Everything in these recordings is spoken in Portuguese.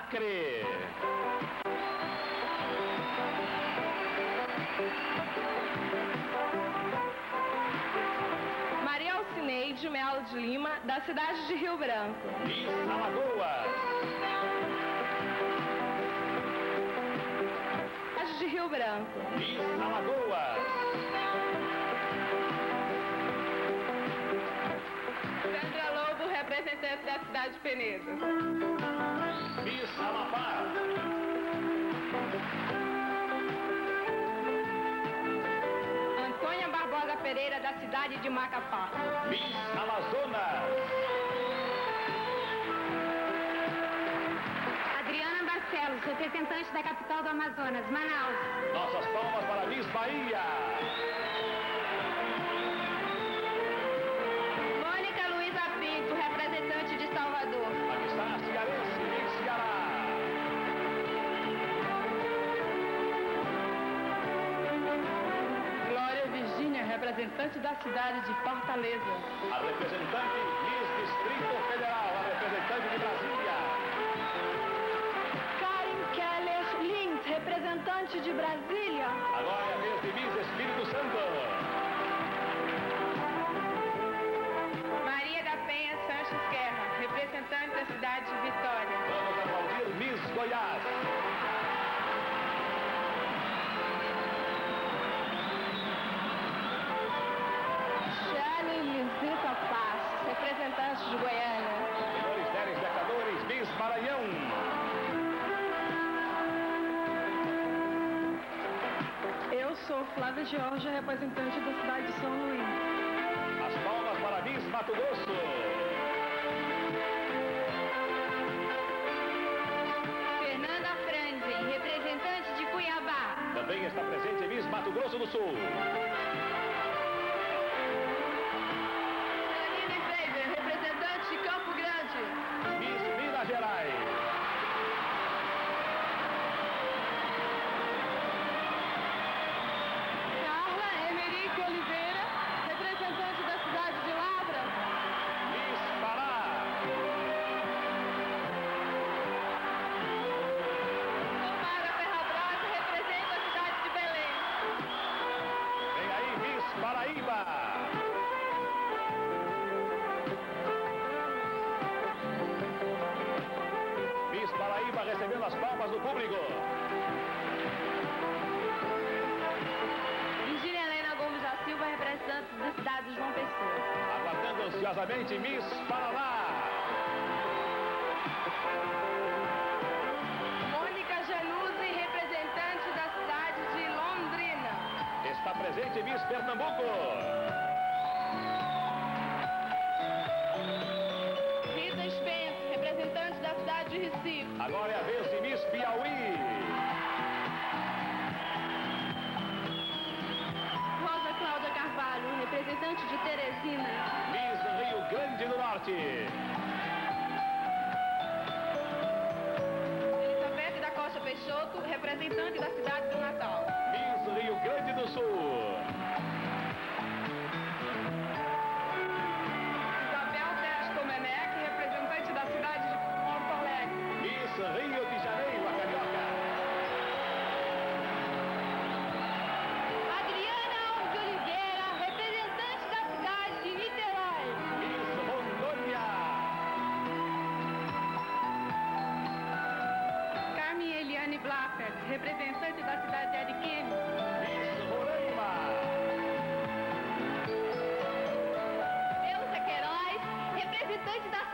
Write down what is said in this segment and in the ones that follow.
Acre. Maria Alcineide Melo de Lima, da cidade de Rio Branco. Miss Alagoas. Cidade de Rio Branco. Miss Alagoas. Sandra Lobo, representante da cidade de Penedo. Miss Amapá. Antônia Barbosa Pereira, da cidade de Macapá. Miss Amazonas. Adriana Barcelos, representante da capital do Amazonas, Manaus. Nossas palmas para Miss Bahia. Mônica Luiza Pinto, representante de Salvador. Aqui está a Cearense, Ceará. Glória Virgínia, representante da cidade de Fortaleza. A representante Miss Distrito Federal, a representante de Brasília. Karen Keller Lins, representante de Brasília. Agora é a vez de Miss Espírito Santo. Maria da Penha Sanches Guerra, representante da cidade de Vitória. Goiás. Shelley Lisita Paz, representante de Goiânia. Senhores telespectadores, Miss Maranhão. Eu sou Flávia Georgia, representante da cidade de São Luís. As palmas para Miss Mato Grosso. Também está presente Miss Mato Grosso do Sul. Aguardando ansiosamente Miss Paraná. Mônica Januzzi, representante da cidade de Londrina. Está presente Miss Pernambuco. Rita Spencer, representante da cidade de Recife. Agora é a vez de Miss Piauí. Rosa Cláudia Carvalho, representante de Teresina. Norte. Elizabeth da Costa Peixoto, representante da cidade representante da cidade de Ariquemes. Miss Roraima. Elza Queiroz, representante da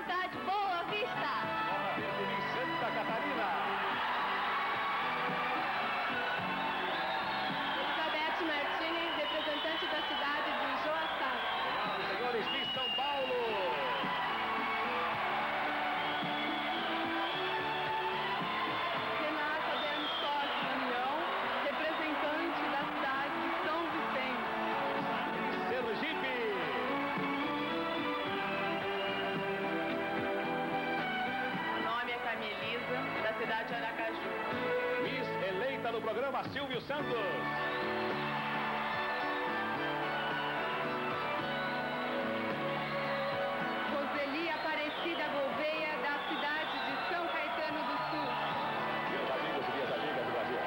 programa Silvio Santos. Roseli Aparecida Gouveia, da cidade de São Caetano do Sul. Meus amigos e minhas amigas do Brasil,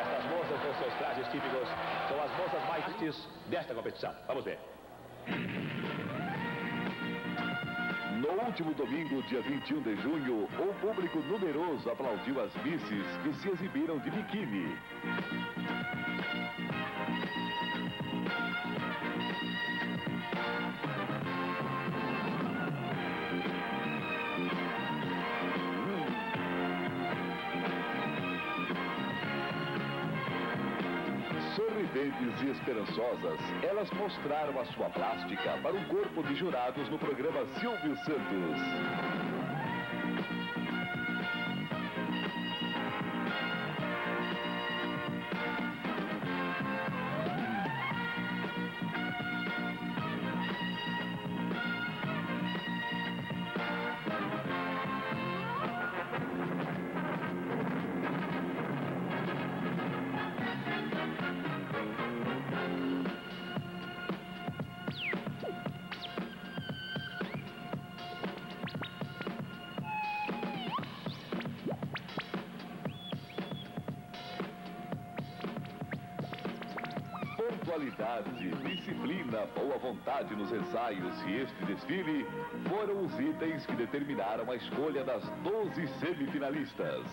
Essas moças com seus trajes típicos são as moças mais tristes desta competição. Vamos ver. Último domingo, dia 21 de junho, um público numeroso aplaudiu as misses que se exibiram de biquíni. Esperançosas, elas mostraram a sua plástica para um corpo de jurados no programa Silvio Santos. Desfile foram os itens que determinaram a escolha das 12 semifinalistas.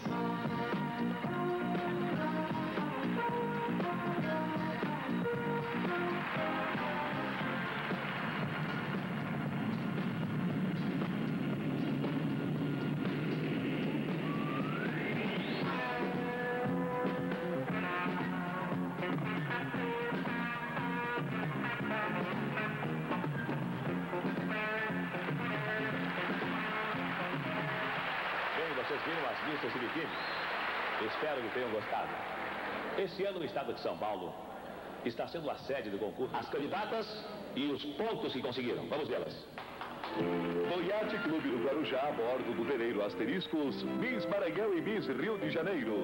Espero que tenham gostado. Esse ano no estado de São Paulo está sendo a sede do concurso. As candidatas e os pontos que conseguiram. Vamos vê-las. No Yacht Clube do Guarujá, a bordo do veleiro Asteriscos, Miss Maranhão e Miss Rio de Janeiro.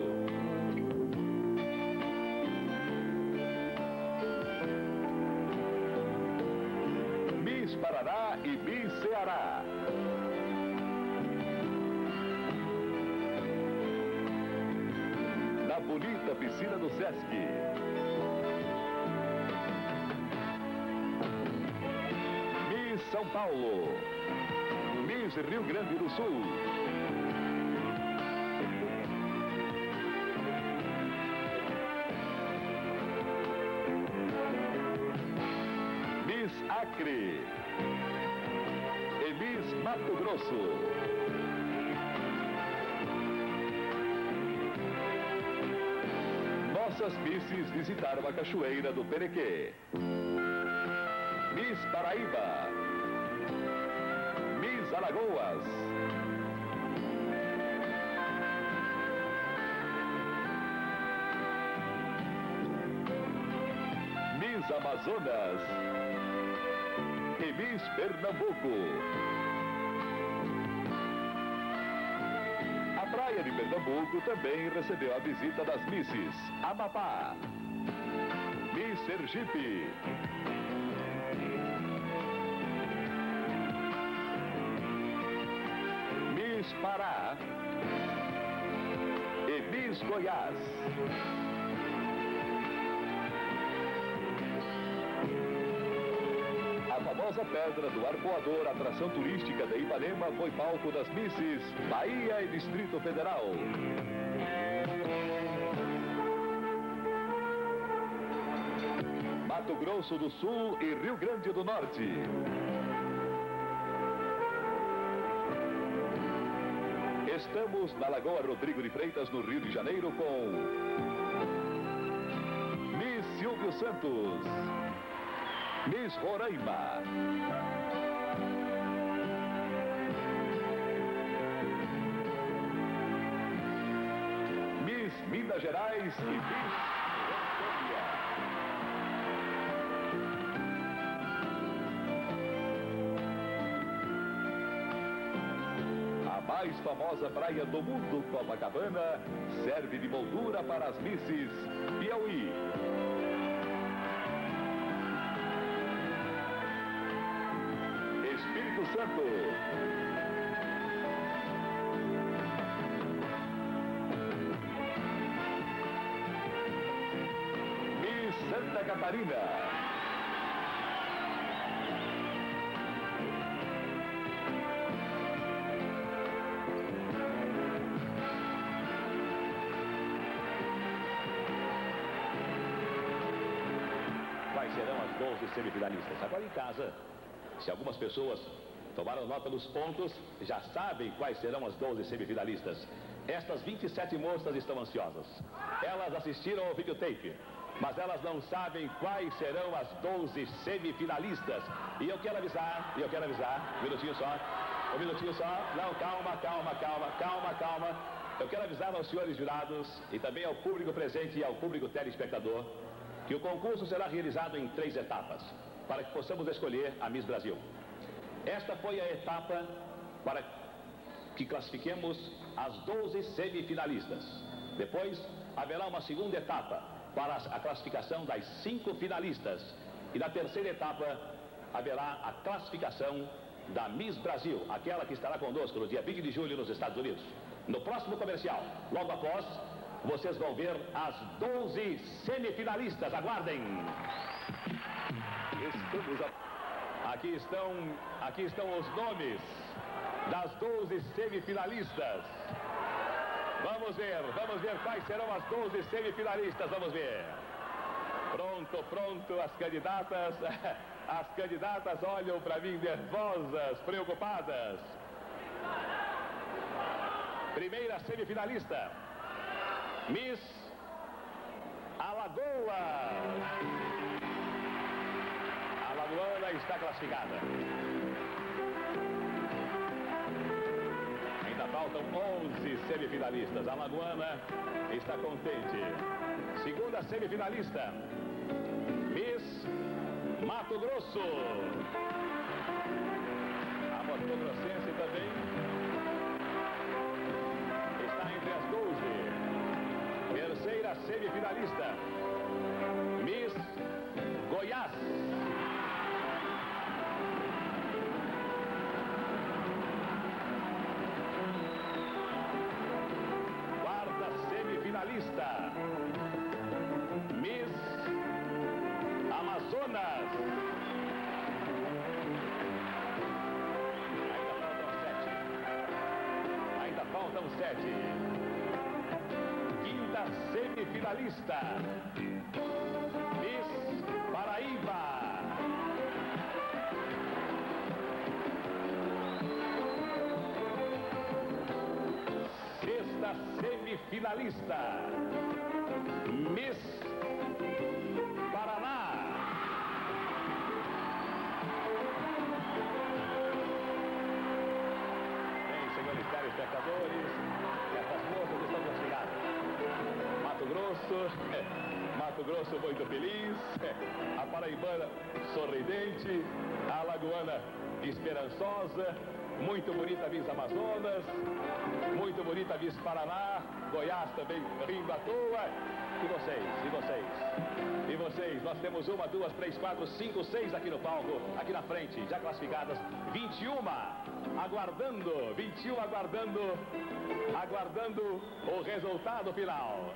Miss Paraná e Miss Ceará. Bonita piscina do Sesc. Miss São Paulo. Miss Rio Grande do Sul. Miss Acre. E Miss Mato Grosso. Nossas misses visitaram a cachoeira do Perequê. Miss Paraíba. Miss Alagoas. Miss Amazonas. E Miss Pernambuco. Pernambuco também recebeu a visita das Misses Amapá. Miss Sergipe. Miss Pará e Miss Goiás. Famosa pedra do Arpoador, atração turística de Ipanema, foi palco das Misses Bahia e Distrito Federal. Mato Grosso do Sul e Rio Grande do Norte. Estamos na Lagoa Rodrigo de Freitas, no Rio de Janeiro, com Miss Silvio Santos, Miss Roraima, Miss Minas Gerais e Miss. A mais famosa praia do mundo, Copacabana, serve de moldura para as misses Piauí. Espírito Santo. Catarina. Quais serão as 12 semifinalistas? Agora em casa, se algumas pessoas tomaram nota dos pontos, já sabem quais serão as 12 semifinalistas. Estas 27 moças estão ansiosas. Elas assistiram ao videotape, mas elas não sabem quais serão as 12 semifinalistas. E eu quero avisar, e eu quero avisar, um minutinho só, um minutinho só. Não, calma, calma, calma, calma, calma. Eu quero avisar aos senhores jurados e também ao público presente e ao público telespectador que o concurso será realizado em três etapas, para que possamos escolher a Miss Brasil. Esta foi a etapa para que classifiquemos as 12 semifinalistas. Depois, haverá uma segunda etapa para a classificação das cinco finalistas. E na terceira etapa, haverá a classificação da Miss Brasil, aquela que estará conosco no dia 20 de julho nos Estados Unidos. No próximo comercial, logo após, vocês vão ver as 12 semifinalistas. Aguardem! Estamos a... Aqui estão, aqui estão os nomes das 12 semifinalistas. Vamos ver, vamos ver quais serão as 12 semifinalistas. Vamos ver. Pronto, pronto, as candidatas. As candidatas olham para mim nervosas, preocupadas. Primeira semifinalista. Miss Alagoa. A Alagoana está classificada. Ainda faltam 11 semifinalistas. A Alagoana está contente. Segunda semifinalista. Miss Mato Grosso. A Mato Grossense também está entre as 12. Terceira semifinalista. Miss Goiás. Semifinalista. Miss Paraíba. Sexta semifinalista. Miss Paraná. Senhores telespectadores, essas Mato Grosso, Mato Grosso muito feliz, a paraibana sorridente, a alagoana esperançosa, muito bonita Miss Amazonas, muito bonita Miss Paraná, Goiás também rindo à toa. E vocês, e vocês, e vocês, nós temos uma, duas, três, quatro, cinco, seis aqui no palco, aqui na frente, já classificadas, 21, aguardando, 21 aguardando, aguardando o resultado final.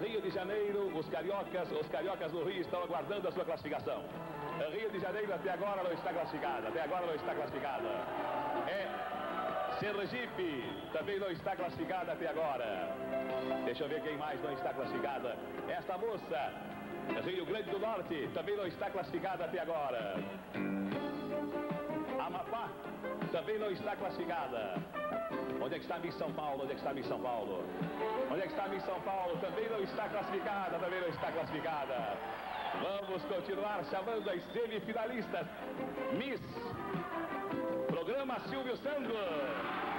Rio de Janeiro, os cariocas, os cariocas do Rio estão aguardando a sua classificação. Rio de Janeiro até agora não está classificada, até agora não está classificada. É Sergipe também não está classificada até agora. Deixa eu ver quem mais não está classificada. Esta moça, Rio Grande do Norte, também não está classificada até agora. Amapá também não está classificada. Onde é que está a Miss São Paulo? Onde é que está a Miss São Paulo? Onde é que está a Miss São Paulo? Também não está classificada, também não está classificada. Vamos continuar chamando as semifinalistas. Miss Programa Silvio Santos.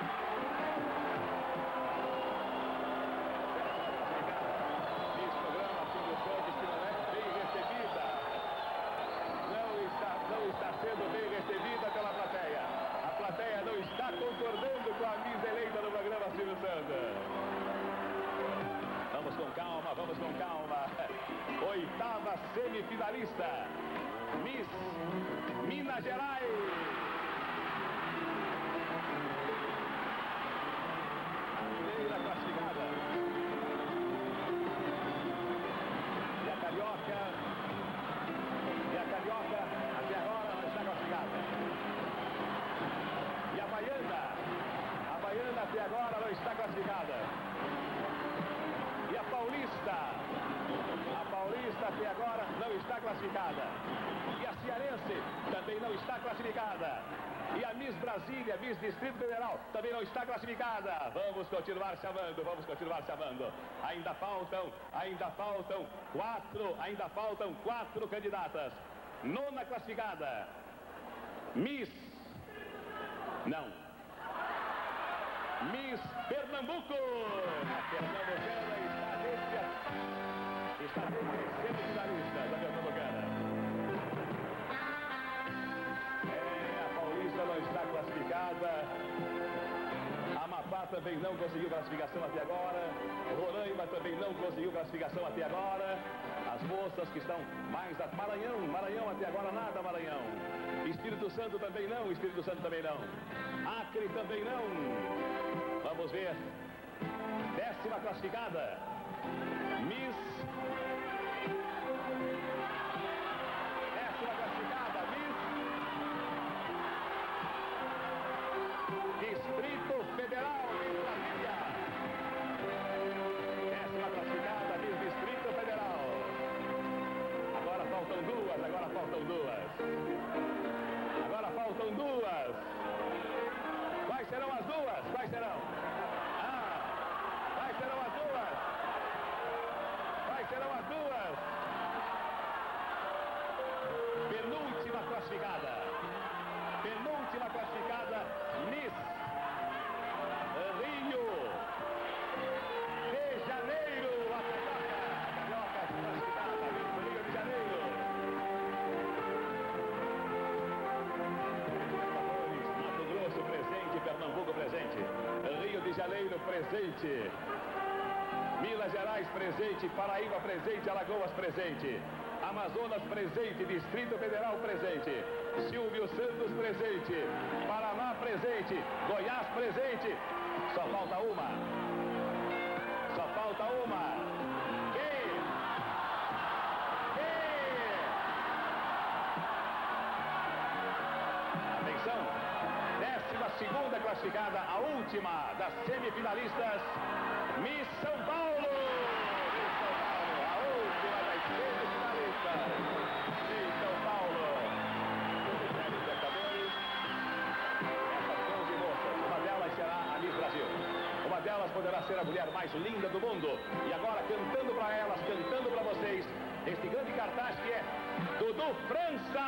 Está classificada. Vamos continuar chamando, vamos continuar chamando. Ainda faltam, ainda faltam quatro, ainda faltam quatro candidatas. Nona classificada. Miss. Não. Miss Pernambuco. A Pernambucana está nesse, está nesse também não conseguiu classificação até agora. Roraima também não conseguiu classificação até agora. As moças que estão mais a Maranhão, Maranhão até agora nada, Maranhão. Espírito Santo também não, Espírito Santo também não. Acre também não. Vamos ver. Décima classificada. Miss. Presente, Minas Gerais presente, Paraíba presente, Alagoas presente, Amazonas presente, Distrito Federal presente, Silvio Santos presente, Paraná presente, Goiás presente. Só falta uma. Só falta uma. Quem? Quem? Atenção, segunda classificada, a última das semifinalistas, Miss São Paulo. Miss São Paulo, a última das semifinalistas, Miss São Paulo. Telespectadores, essas 11 moças, uma delas será a Miss Brasil. Uma delas poderá ser a mulher mais linda do mundo. E agora, cantando para elas, cantando para vocês, este grande cartaz que é Dudu França.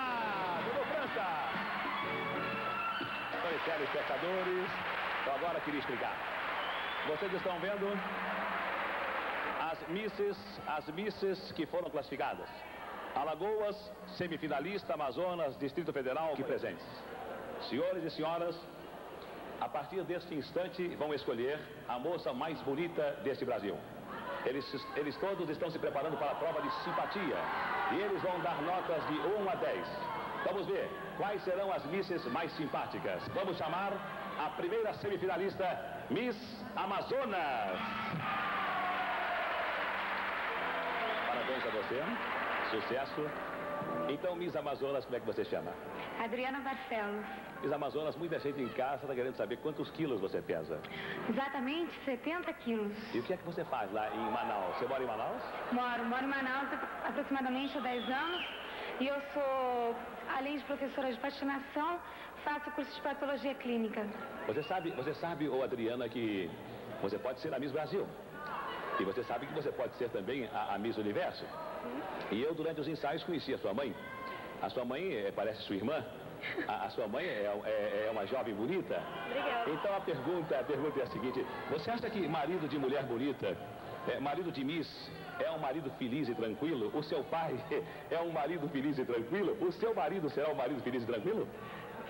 Dudu França. Oi, telespectadores. Então agora queria explicar. Vocês estão vendo as misses, as misses que foram classificadas. Alagoas, semifinalista, Amazonas, Distrito Federal, aqui presentes. Senhores e senhoras, a partir deste instante vão escolher a moça mais bonita deste Brasil. Eles, eles todos estão se preparando para a prova de simpatia. E eles vão dar notas de 1 a 10. Vamos ver quais serão as misses mais simpáticas. Vamos chamar a primeira semifinalista, Miss Amazonas. Parabéns a você. Sucesso. Então, Miss Amazonas, como é que você chama? Adriana Barcelos. Miss Amazonas, muita gente em casa está querendo saber quantos quilos você pesa. Exatamente 70 quilos. E o que é que você faz lá em Manaus? Você mora em Manaus? Moro, moro em Manaus há aproximadamente há 10 anos. E eu sou, além de professora de patinação, faço curso de patologia clínica. Você sabe, você sabe, ô Adriana, que você pode ser a Miss Brasil. E você sabe que você pode ser também a, a Miss Universo. E eu, durante os ensaios, conheci a sua mãe. A sua mãe eh, parece sua irmã. A, a sua mãe é, é- é uma jovem bonita. Obrigada. Então a pergunta, a pergunta é a seguinte: você acha que marido de mulher bonita, é, marido de Miss, é um marido feliz e tranquilo? O seu pai é um marido feliz e tranquilo? O seu marido será um marido feliz e tranquilo?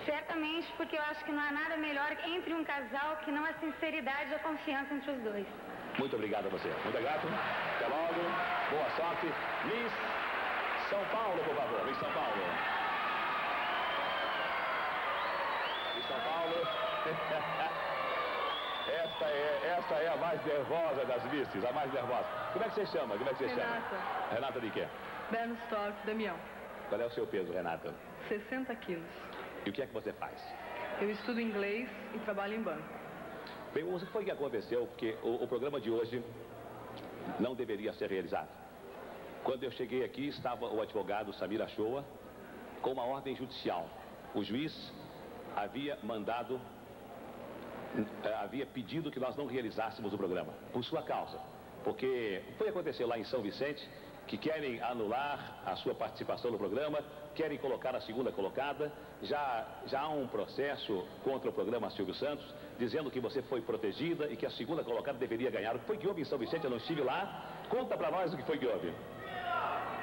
Certamente, porque eu acho que não há nada melhor entre um casal que não a sinceridade e a confiança entre os dois. Muito obrigado a você. Muito grato. Até logo. Boa sorte. Miss São Paulo, por favor. Miss São Paulo. Miss São Paulo. Esta é, esta é a mais nervosa das misses, a mais nervosa. Como é que você chama? Como é que você Renata. chama? Renata de quê? Bernstorff, Damião. Qual é o seu peso, Renata? 60 quilos. E o que é que você faz? Eu estudo inglês e trabalho em banco. Bem, o que foi que aconteceu? Porque o, o programa de hoje não deveria ser realizado. Quando eu cheguei aqui, estava o advogado Samir Achoa com uma ordem judicial. O juiz havia mandado, havia pedido que nós não realizássemos o programa, por sua causa. Porque foi acontecer lá em São Vicente que querem anular a sua participação no programa, querem colocar a segunda colocada. Já, já há um processo contra o programa Silvio Santos, dizendo que você foi protegida e que a segunda colocada deveria ganhar. O que foi que houve em São Vicente? Eu não estive lá. Conta para nós o que foi que houve.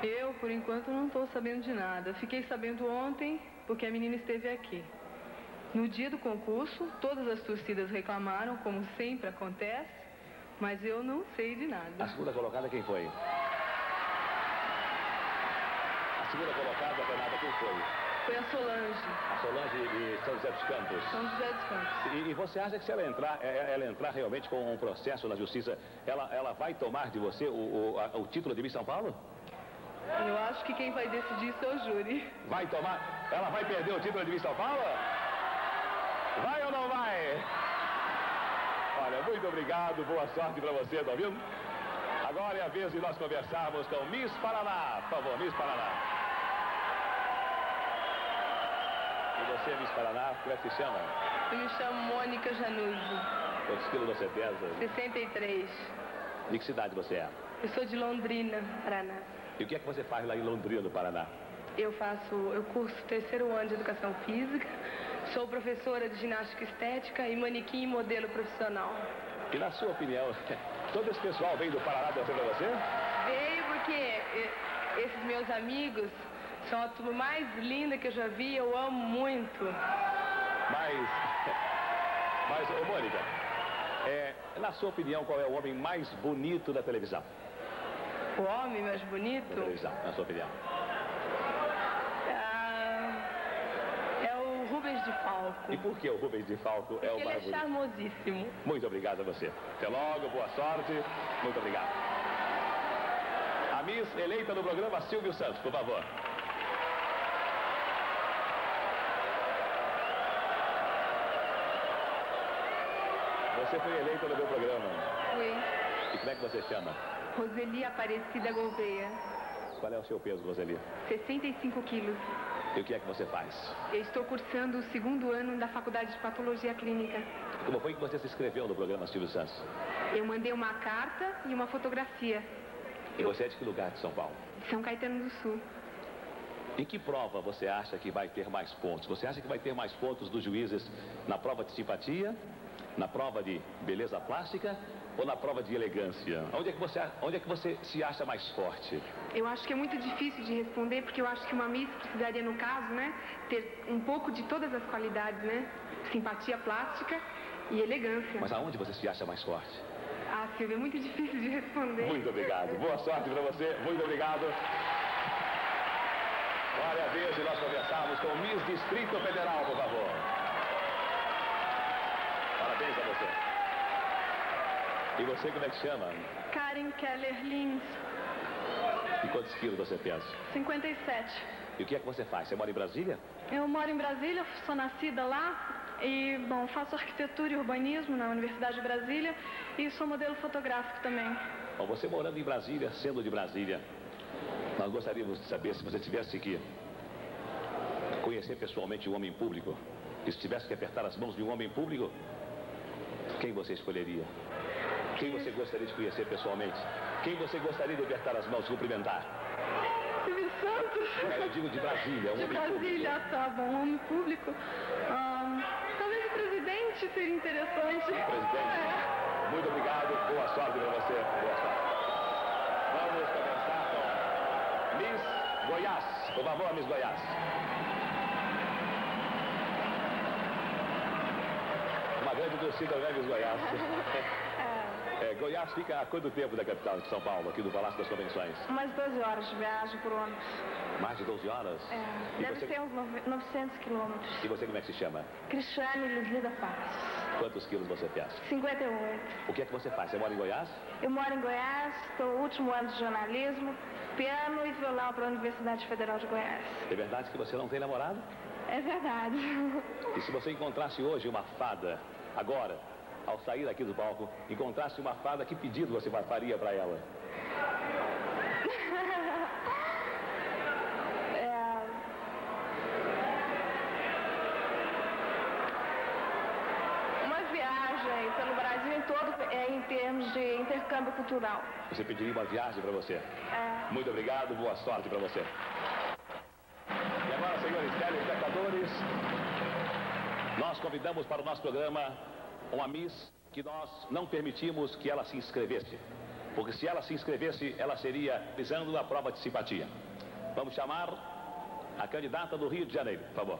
Eu, por enquanto, não estou sabendo de nada. Fiquei sabendo ontem, porque a menina esteve aqui. No dia do concurso, todas as torcidas reclamaram, como sempre acontece, mas eu não sei de A nada. segunda colocada quem foi? A segunda colocada, Fernanda, quem foi? Foi a Solange, A Solange de São José dos Campos. São José dos Campos. E, e você acha que se ela entrar, é- é- ela entrar realmente com um processo na justiça, ela, ela vai tomar de você o, o, a- o título de Miss São Paulo? Eu acho que quem vai decidir isso é o júri. Vai tomar? Ela vai perder o título de Miss São Paulo? Vai ou não vai? Olha, muito obrigado, boa sorte pra você, tá ouvindo? Agora é a vez de nós conversarmos com Miss Paraná. Por favor, Miss Paraná. E você, Miss Paraná, como é que se chama? Eu me chamo Mônica Januzzi, Quantos quilos você pesa? 63. De que cidade você é? Eu sou de Londrina, Paraná. E o que é que você faz lá em Londrina, no Paraná? Eu faço, eu curso terceiro ano de educação física, sou professora de ginástica estética e manequim e modelo profissional. E na sua opinião, todo esse pessoal vem do Paraná pra você? Veio porque eh, esses meus amigos são a turma mais linda que eu já vi, eu amo muito. Mas, mas, ô Mônica, é, na sua opinião, qual é o homem mais bonito da televisão? O homem mais Da bonito televisão, na sua opinião. ah, é o Rubens de Falco. E por que o Rubens de Falco é o Porque ele mais é charmosíssimo. Muito obrigado a você. Até logo, boa sorte. Muito obrigado. A Miss eleita no programa Silvio Santos, por favor. Você foi eleita no meu programa. Fui. E como é que você chama? Roseli Aparecida Gouveia, Qual é o seu peso, Roseli? 65 quilos. E o que é que você faz? Eu estou cursando o segundo ano da Faculdade de Patologia Clínica. Como foi que você se inscreveu no programa Silvio Santos? Eu mandei uma carta e uma fotografia E você é de que lugar de São Paulo? de São Caetano do Sul. Em que prova você acha que vai ter mais pontos? Você acha que vai ter mais pontos dos juízes na prova de simpatia, na prova de beleza plástica ou na prova de elegância? Onde é que você, onde é que você se acha mais forte? Eu acho que é muito difícil de responder, porque eu acho que uma Miss precisaria, no caso, né, ter um pouco de todas as qualidades, né? Simpatia plástica e elegância. Mas aonde você se acha mais forte? Ah, Silvia, é muito difícil de responder. Muito obrigado. Boa sorte para você. Muito obrigado. Olha a vez de nós conversarmos com o Miss Distrito Federal, por favor. Parabéns a você. E você como é que chama? Karen Keller Lins, E quantos quilos você pesa? 57. E o que é que você faz? Você mora em Brasília? Eu moro em Brasília, sou nascida lá e, bom, faço arquitetura e urbanismo na Universidade de Brasília e sou modelo fotográfico também. Bom, você morando em Brasília, sendo de Brasília, nós gostaríamos de saber se você tivesse que conhecer pessoalmente um homem público, e se tivesse que apertar as mãos de um homem público, quem você escolheria? Quem você gostaria de conhecer pessoalmente? Quem você gostaria de apertar as mãos, cumprimentar? Silvio Santos. É, Eu digo de Brasília, um De homem Brasília, público. tá bom, homem público. Talvez o presidente seria interessante. Presidente, muito obrigado, boa sorte para você. Boa sorte. Vamos começar com Miss Goiás. Por favor, Miss Goiás. Uma grande torcida, né, Miss Goiás? É, Goiás fica a quanto tempo da capital de São Paulo, aqui do Palácio das Convenções? Umas 12 horas de viagem por ônibus. Mais de 12 horas? É, E deve você, ser uns nove- 900 quilômetros. e você como é que se chama? Cristiane Luzia da Paz. Quantos quilos você pesa? 58. O que é que você faz? Você mora em Goiás? Eu moro em Goiás, estou no último ano de jornalismo, piano e violão para a Universidade Federal de Goiás. É verdade que você não tem namorado? É verdade. E se você encontrasse hoje uma fada, agora, ao sair aqui do palco, encontrasse uma fada, que pedido você faria para ela? É... Uma viagem pelo Brasil em todo, é, em termos de intercâmbio cultural. Você pediria uma viagem para você? É. Muito obrigado, boa sorte para você. E agora, senhores telespectadores, nós convidamos para o nosso programa uma Miss que nós não permitimos que ela se inscrevesse. Porque se ela se inscrevesse, ela seria pisando a prova de simpatia. Vamos chamar a candidata do Rio de Janeiro, por favor.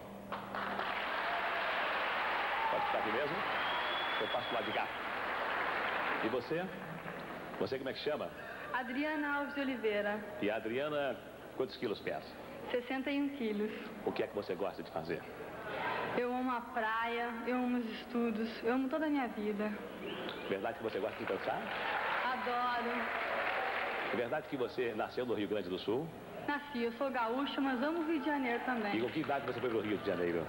Pode ficar aqui mesmo? Eu passo do lado de cá. E você? Você como é que chama? Adriana Alves de Oliveira, E a Adriana, quantos quilos pesa? 61 quilos. O que é que você gosta de fazer? Eu amo a praia, eu amo os estudos, eu amo toda a minha vida. Verdade que você gosta de dançar? Adoro. Verdade que você nasceu no Rio Grande do Sul? Nasci, eu sou gaúcha, mas amo o Rio de Janeiro E também. com que idade você foi para o Rio de Janeiro?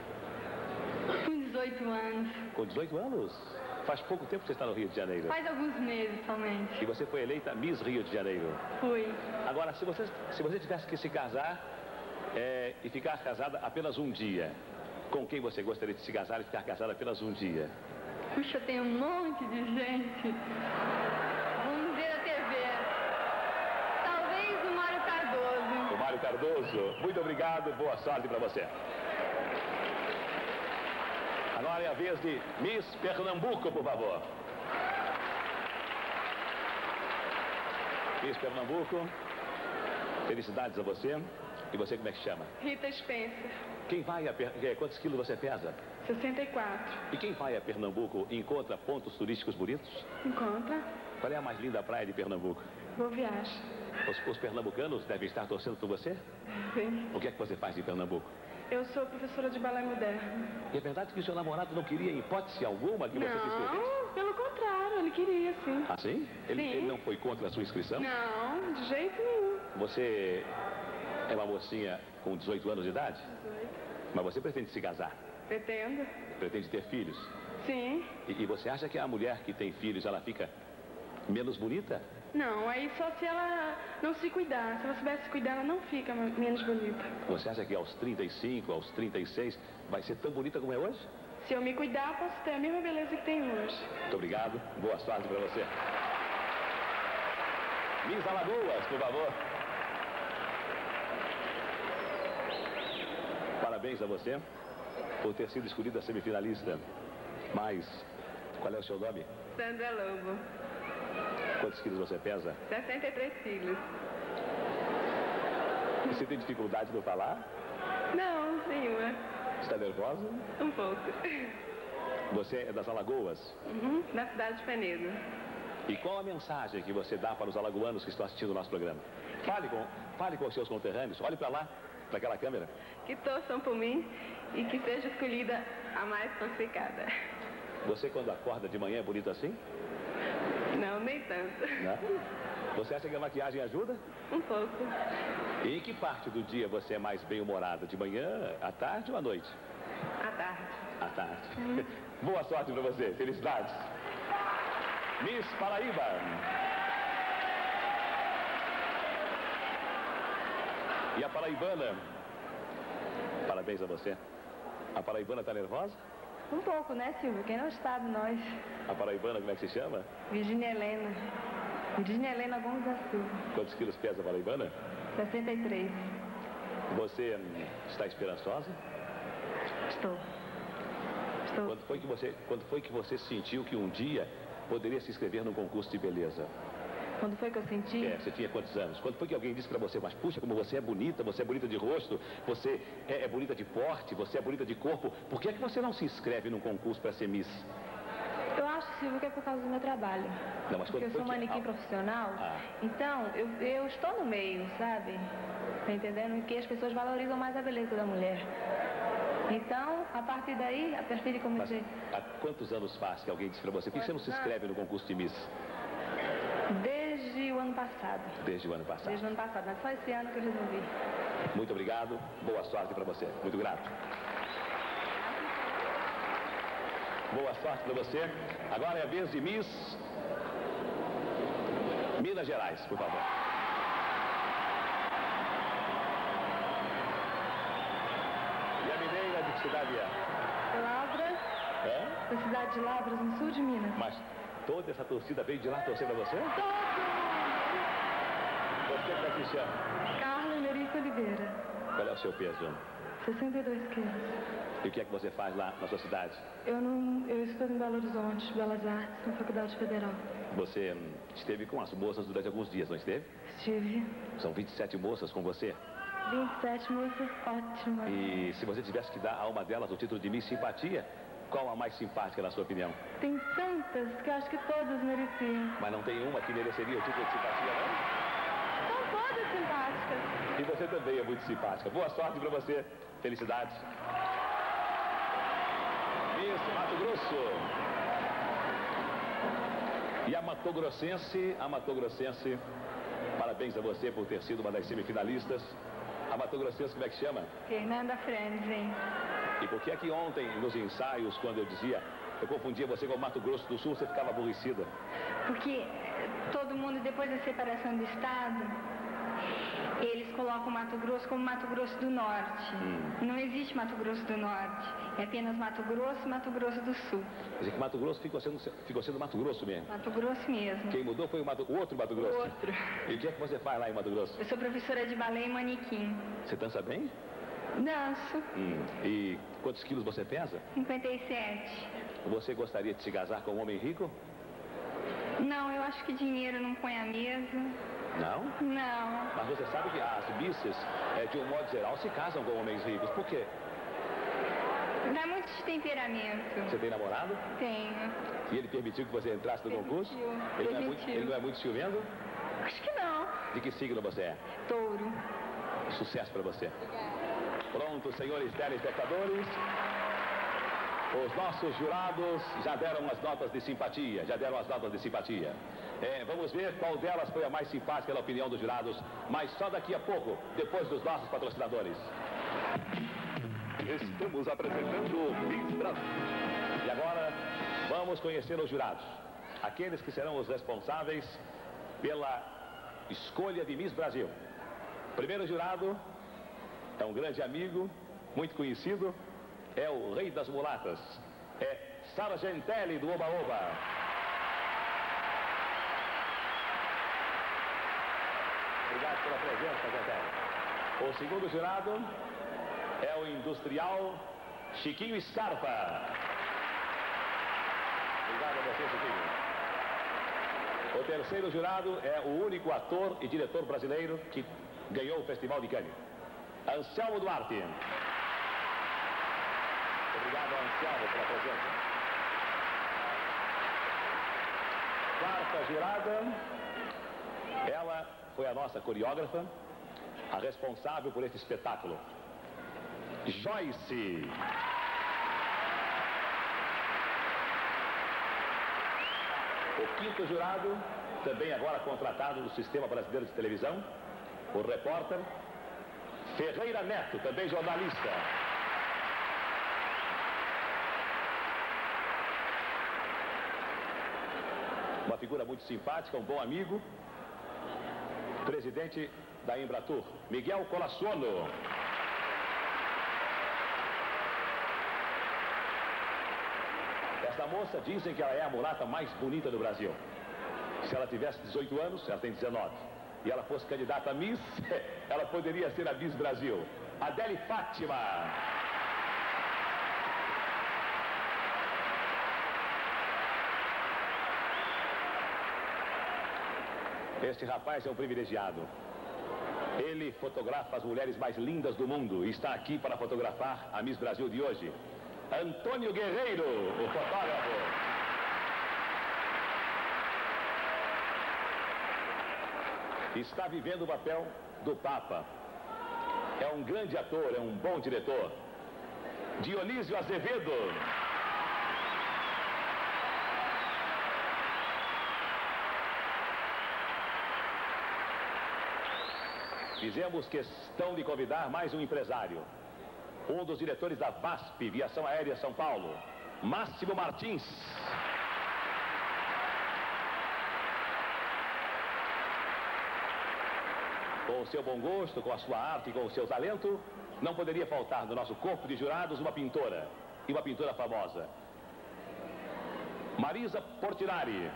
Com 18 anos. Com 18 anos? Faz pouco tempo que você está no Rio de Janeiro. Faz alguns meses somente. E você foi eleita Miss Rio de Janeiro. Fui. Agora, se você, se você tivesse que se casar é, e ficar casada apenas um dia, com quem você gostaria de se casar e ficar casada apenas um dia? Puxa, tem um monte de gente. Vamos ver a TV. Talvez o Mário Cardoso. O Mário Cardoso, muito obrigado, boa sorte para você. Agora é a vez de Miss Pernambuco, por favor. Miss Pernambuco, felicidades a você. E você como é que chama? Rita Spencer, Quem vai a Per- eh, Quantos quilos você pesa? 64. E quem vai a Pernambuco encontra pontos turísticos bonitos? Encontra? Qual é a mais linda praia de Pernambuco? Boa viagem. Os, os pernambucanos devem estar torcendo por você? Sim. O que é que você faz em Pernambuco? Eu sou professora de balé moderno. E é verdade que o seu namorado não queria, em hipótese alguma, que você se inscrevesse? Não, pelo contrário, ele queria sim. Ah, sim? Ele, Sim. ele não foi contra a sua inscrição? Não, de jeito nenhum. Você é uma mocinha com 18 anos de idade? 18. Mas você pretende se casar? Pretendo? Pretende ter filhos? Sim. E, e você acha que a mulher que tem filhos, ela fica menos bonita? Não, aí só se ela não se cuidar. Se ela soubesse se cuidar, ela não fica me- menos bonita. Você acha que aos 35, aos 36, vai ser tão bonita como é hoje? Se eu me cuidar, posso ter a mesma beleza que tenho hoje. Muito obrigado. Boa sorte para você. Miss Alagoas, por favor. Parabéns a você por ter sido escolhida semifinalista. Mas, qual é o seu nome? Sandra Lobo, Quantos quilos você pesa? 63 quilos. Você tem dificuldade no falar? Não, nenhuma. Está nervosa? Um pouco. Você é das Alagoas? Uhum, na cidade de Penedo. E qual a mensagem que você dá para os alagoanos que estão assistindo o nosso programa? Fale com, fale com os seus conterrâneos. Olhe para lá, para aquela câmera. Que torçam por mim e que seja escolhida a mais classificada. Você, quando acorda de manhã, é bonita assim? Não, nem tanto. Não? Você acha que a maquiagem ajuda? Um pouco. E em que parte do dia você é mais bem-humorada? De manhã, à tarde ou à noite? À tarde. À tarde. Boa sorte para você. Felicidades. Miss Paraíba. E a paraibana? Parabéns a você. A paraibana está nervosa? Um pouco, né, Silvio? Quem não está de nós? A paraibana, como é que se chama? Virginia Helena. Virginia Helena Gomes da Silva. Quantos quilos pesa a paraibana? 63. Você hum, está esperançosa? Estou. Estou. Quando foi, que você, quando foi que você sentiu que um dia poderia se inscrever num concurso de beleza? Quando foi que eu senti? É, você tinha quantos anos? Quando foi que alguém disse pra você, mas puxa, como você é bonita, você é bonita de rosto, você é, é bonita de porte, você é bonita de corpo, por que é que você não se inscreve num concurso para ser Miss? Eu acho, Silvio, que é por causa do meu trabalho. Não, mas Porque eu sou foi que- manequim Ah. profissional. Ah. Então, eu, eu estou no meio, sabe? Tá entendendo? Que as pessoas valorizam mais a beleza da mulher. Então, a partir daí, a perfil como Mas dizer, há quantos anos faz que alguém disse pra você, por que você não se inscreve no concurso de Miss? desde o ano passado. Desde o ano passado. Desde o ano passado, mas só esse ano que eu resolvi. Muito obrigado, boa sorte pra você. Muito grato. Boa sorte pra você. Agora é a vez de Miss Minas Gerais, por favor. E a mineira de que cidade é? Lavras, É? da cidade de Lavras, no sul de Minas. Mas Toda essa torcida veio de lá torcer pra você? Todo! Você que se chama? Carla Emerico Oliveira, Qual é o seu peso? 62 quilos. E o que é que você faz lá na sua cidade? Eu não. Eu estudo em Belo Horizonte, Belas Artes, na Faculdade Federal. Você esteve com as moças durante alguns dias, não esteve? Estive São 27 moças com você. 27 moças ótimas. E se você tivesse que dar a uma delas o título de Miss Simpatia, qual a mais simpática na sua opinião? Tem tantas que eu acho que todas mereciam. Mas não tem uma que mereceria o título de simpatia, não? São todas simpáticas. E você também é muito simpática. Boa sorte pra você. Felicidades. Miss Mato Grosso. E a Mato Grossense, a Mato Grossense, parabéns a você por ter sido uma das semifinalistas. A Mato Grossense, como é que chama? Fernanda Frenzen. E por que é que ontem, nos ensaios, quando eu dizia, eu confundia você com o Mato Grosso do Sul, você ficava aborrecida? Porque todo mundo, depois da separação do Estado, eles colocam Mato Grosso como Mato Grosso do Norte. Não existe Mato Grosso do Norte. É apenas Mato Grosso e Mato Grosso do Sul. Quer dizer que Mato Grosso ficou sendo, ficou sendo Mato Grosso mesmo. Mato Grosso mesmo. Quem mudou foi o, Mato- o outro Mato Grosso. Outro. E o que é que você faz lá em Mato Grosso? Eu sou professora de balé e manequim. Você dança bem? Danço. Hum. E quantos quilos você pesa? 57. Você gostaria de se casar com um homem rico? Não, eu acho que dinheiro não põe a mesa. Não. Não. Mas você sabe que as misses, é, de um modo geral, se casam com homens ricos. Por quê? Dá muito de temperamento. Você tem namorado? Tenho. E ele permitiu que você entrasse no concurso? Permitiu. Ele não, é muito, Permitiu. ele não é muito ciumento? Acho que não. De que signo você é? Touro. Sucesso para você. Pronto, senhores telespectadores. Os nossos jurados já deram as notas de simpatia, já deram as notas de simpatia. É, vamos ver qual delas foi a mais simpática na opinião dos jurados, mas só daqui a pouco, depois dos nossos patrocinadores. Estamos apresentando Miss Brasil. E agora, vamos conhecer os jurados. Aqueles que serão os responsáveis pela escolha de Miss Brasil. Primeiro jurado é um grande amigo, muito conhecido, é o rei das mulatas. É Sargentelli do Oba Oba. Obrigado pela presença, Sargentelli. O segundo jurado é o industrial Chiquinho Scarpa. Obrigado a você, Chiquinho. O terceiro jurado é o único ator e diretor brasileiro que ganhou o Festival de Cannes. Anselmo Duarte. Obrigado, Anselmo, pela presença. Quarta jurada, ela foi a nossa coreógrafa, a responsável por este espetáculo. Joyce. O quinto jurado, também agora contratado do Sistema Brasileiro de Televisão, o repórter Ferreira Neto, também jornalista. Uma figura muito simpática, um bom amigo, presidente da Embratur, Miguel Colassono. Essa moça dizem que ela é a mulata mais bonita do Brasil. Se ela tivesse 18 anos, ela tem 19. E ela fosse candidata a Miss, ela poderia ser a Miss Brasil. Adele Fátima. Este rapaz é um privilegiado. Ele fotografa as mulheres mais lindas do mundo e está aqui para fotografar a Miss Brasil de hoje. Antônio Guerreiro, o fotógrafo. Está vivendo o papel do Papa. É um grande ator, é um bom diretor. Dionísio Azevedo. Fizemos questão de convidar mais um empresário. Um dos diretores da VASP, Viação Aérea São Paulo, Máximo Martins. Com o seu bom gosto, com a sua arte e com o seu talento, não poderia faltar no nosso corpo de jurados uma pintora. E uma pintora famosa. Marisa Portinari.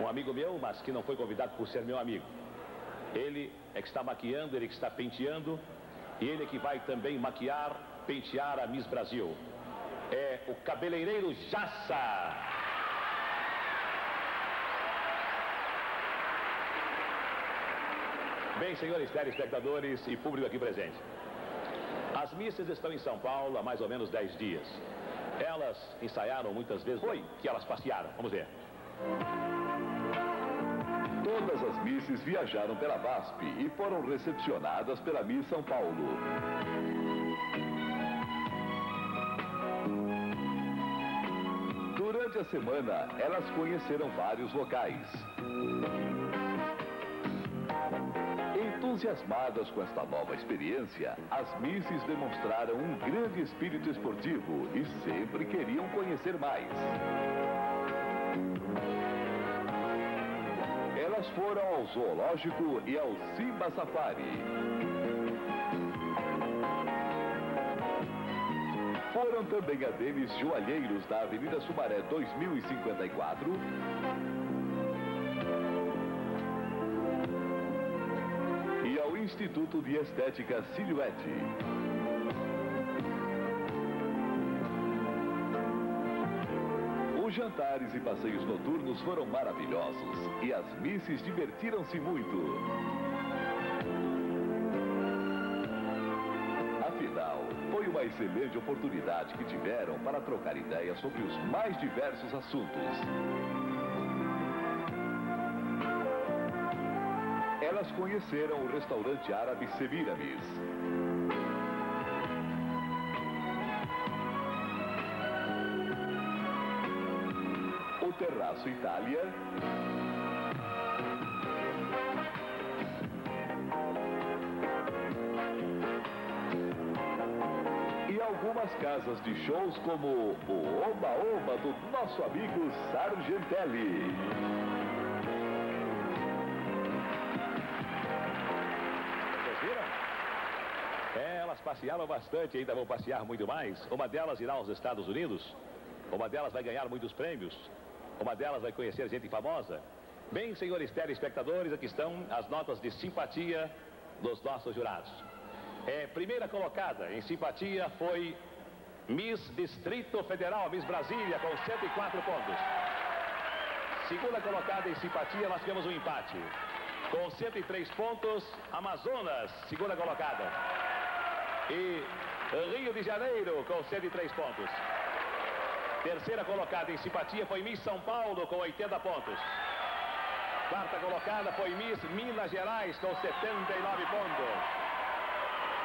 Um amigo meu, mas que não foi convidado por ser meu amigo. Ele é que está maquiando, ele que está penteando, e ele é que vai também maquiar, pentear a Miss Brasil. É o cabeleireiro Jassa. Bem, senhores telespectadores e público aqui presente. As missas estão em São Paulo há mais ou menos 10 dias. Elas ensaiaram muitas vezes. Foi que elas passearam. Vamos ver. Todas as misses viajaram pela VASP e foram recepcionadas pela Miss São Paulo. Durante a semana, elas conheceram vários locais. Entusiasmadas com esta nova experiência, as Misses demonstraram um grande espírito esportivo e sempre queriam conhecer mais. Elas foram ao zoológico e ao Simba Safari. Também a Denis Joalheiros da Avenida Sumaré 2054. E ao Instituto de Estética Silhouette. Os jantares e passeios noturnos foram maravilhosos e as misses divertiram-se muito. Excelente oportunidade que tiveram para trocar ideias sobre os mais diversos assuntos. Elas conheceram o restaurante árabe Semiramis. O Terraço Itália. Algumas casas de shows como o Oba Oba do nosso amigo Sargentelli. É, elas passearam bastante, ainda vão passear muito mais. Uma delas irá aos Estados Unidos. Uma delas vai ganhar muitos prêmios. Uma delas vai conhecer gente famosa. Bem, senhores telespectadores, aqui estão as notas de simpatia dos nossos jurados. É, primeira colocada em simpatia foi Miss Distrito Federal, Miss Brasília, com 104 pontos. Segunda colocada em simpatia, nós tivemos um empate. Com 103 pontos, Amazonas, segunda colocada. E Rio de Janeiro, com 103 pontos. Terceira colocada em simpatia foi Miss São Paulo, com 80 pontos. Quarta colocada foi Miss Minas Gerais, com 79 pontos.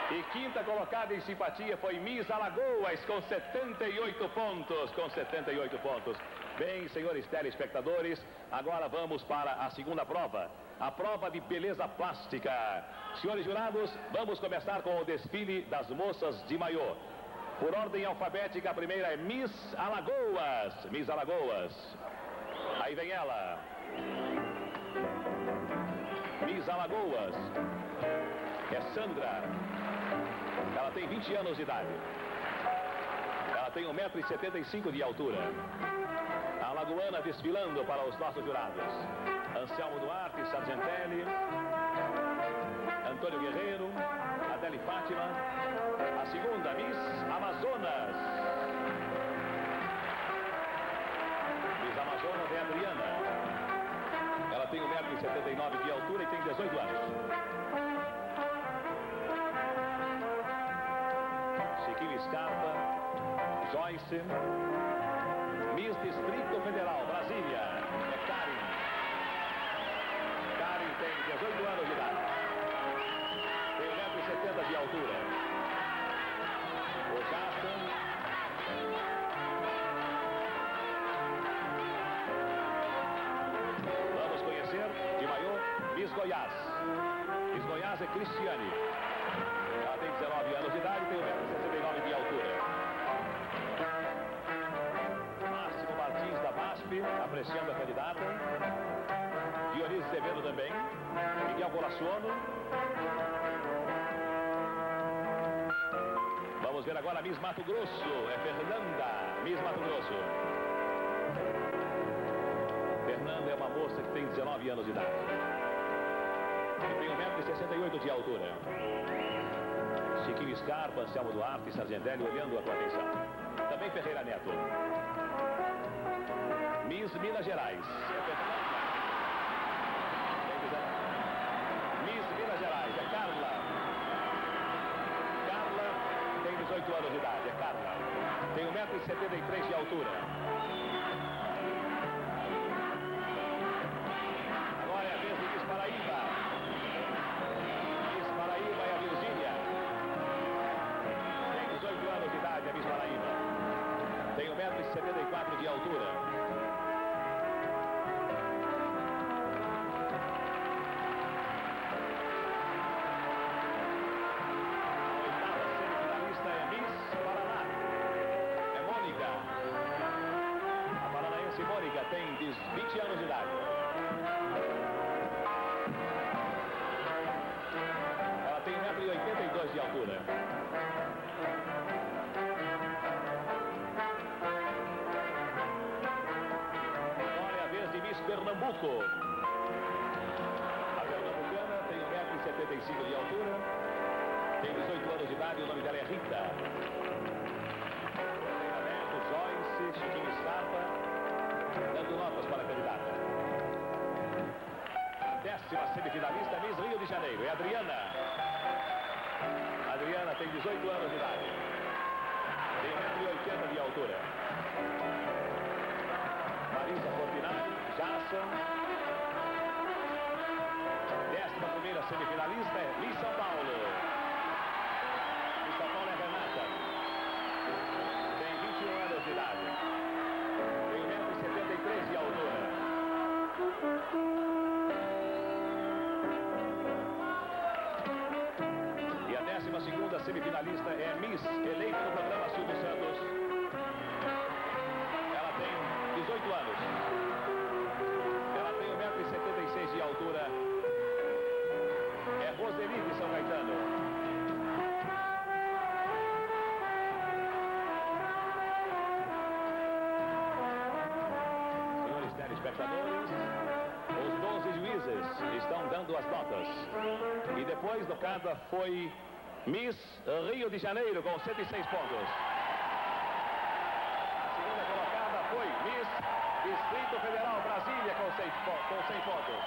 E quinta colocada em simpatia foi Miss Alagoas, com 78 pontos. Com 78 pontos. Bem, senhores telespectadores, agora vamos para a segunda prova. A prova de beleza plástica. Senhores jurados, vamos começar com o desfile das moças de maiô. Por ordem alfabética, a primeira é Miss Alagoas. Miss Alagoas. Aí vem ela. Miss Alagoas. É Sandra. Ela tem 20 anos de idade. Ela tem 1,75m de altura. A Alagoana desfilando para os nossos jurados. Anselmo Duarte, Sargentelli, Antônio Guerreiro, Adele Fátima. A segunda, Miss Amazonas. Miss Amazonas é Adriana. Ela tem 1,79m de altura e tem 18 anos. Scarpa, Joyce, Miss Distrito Federal, Brasília, é Karen. Karen tem 18 anos de idade. Tem 1,70m de altura. O maior Miss Goiás. Miss Goiás é Cristiane. Ela tem 19 anos de idade tem apreciando a candidata. Dionísio Zevedo também. Miguel Borassono. ver agora a Miss Mato Grosso. É Fernanda, Miss Mato Grosso. Fernanda é uma moça que tem 19 anos de idade. E tem 1,68m de altura. Chiquinho Scarpa, Anselmo Duarte e Sargentelli olhando a tua atenção. Também Ferreira Neto. Miss Minas Gerais. Miss Minas Gerais. É Carla. Carla tem 18 anos de idade. É Carla. Tem 1,73m de altura. Agora é a vez de Miss Paraíba. Miss Paraíba é a Virgínia. Tem 18 anos de idade, a Miss Paraíba. Tem 1,74m de altura. A paranaense Mônica tem 20 anos de idade. Ela tem 1,82m de altura. Agora é a vez de Miss Pernambuco. A pernambucana tem 1,75m de altura. Tem 18 anos de idade e o nome dela é Rita. Treinamento, Joyce, Chiquinho Scarpa, dando notas para a candidata. A décima semifinalista é Miss Rio de Janeiro, é Adriana. Adriana tem 18 anos de idade. Tem 1,80m de altura. Marisa Fortinari, Jason. Décima primeira semifinalista é Miss São Paulo. Miss São Paulo é E a décima segunda semifinalista é Miss, eleita no programa Silvio Santos. Ela tem 18 anos. Ela tem 1,76m de altura. É Roseli de São Caetano. Senhores estão dando as notas. E depois do cada foi Miss Rio de Janeiro com 106 pontos. A segunda colocada foi Miss Distrito Federal Brasília com 100, po- com 100 pontos.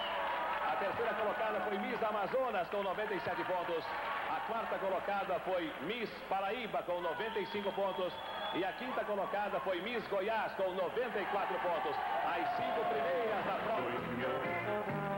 A terceira colocada foi Miss Amazonas com 97 pontos. A quarta colocada foi Miss Paraíba com 95 pontos. E a quinta colocada foi Miss Goiás com 94 pontos. As cinco primeiras da prova.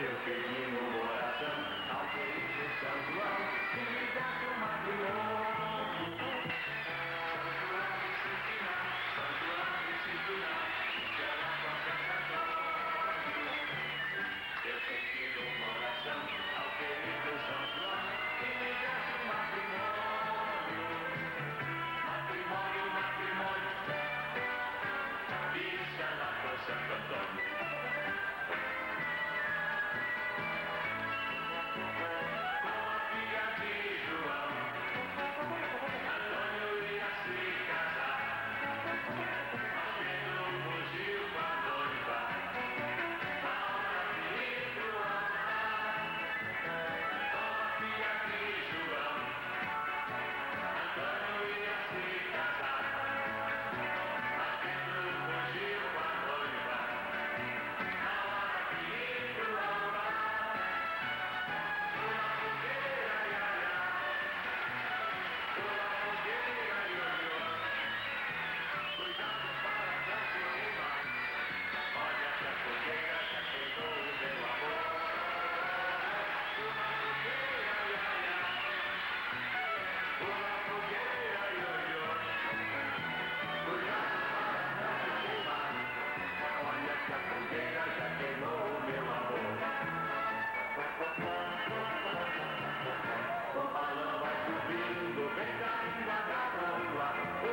Eu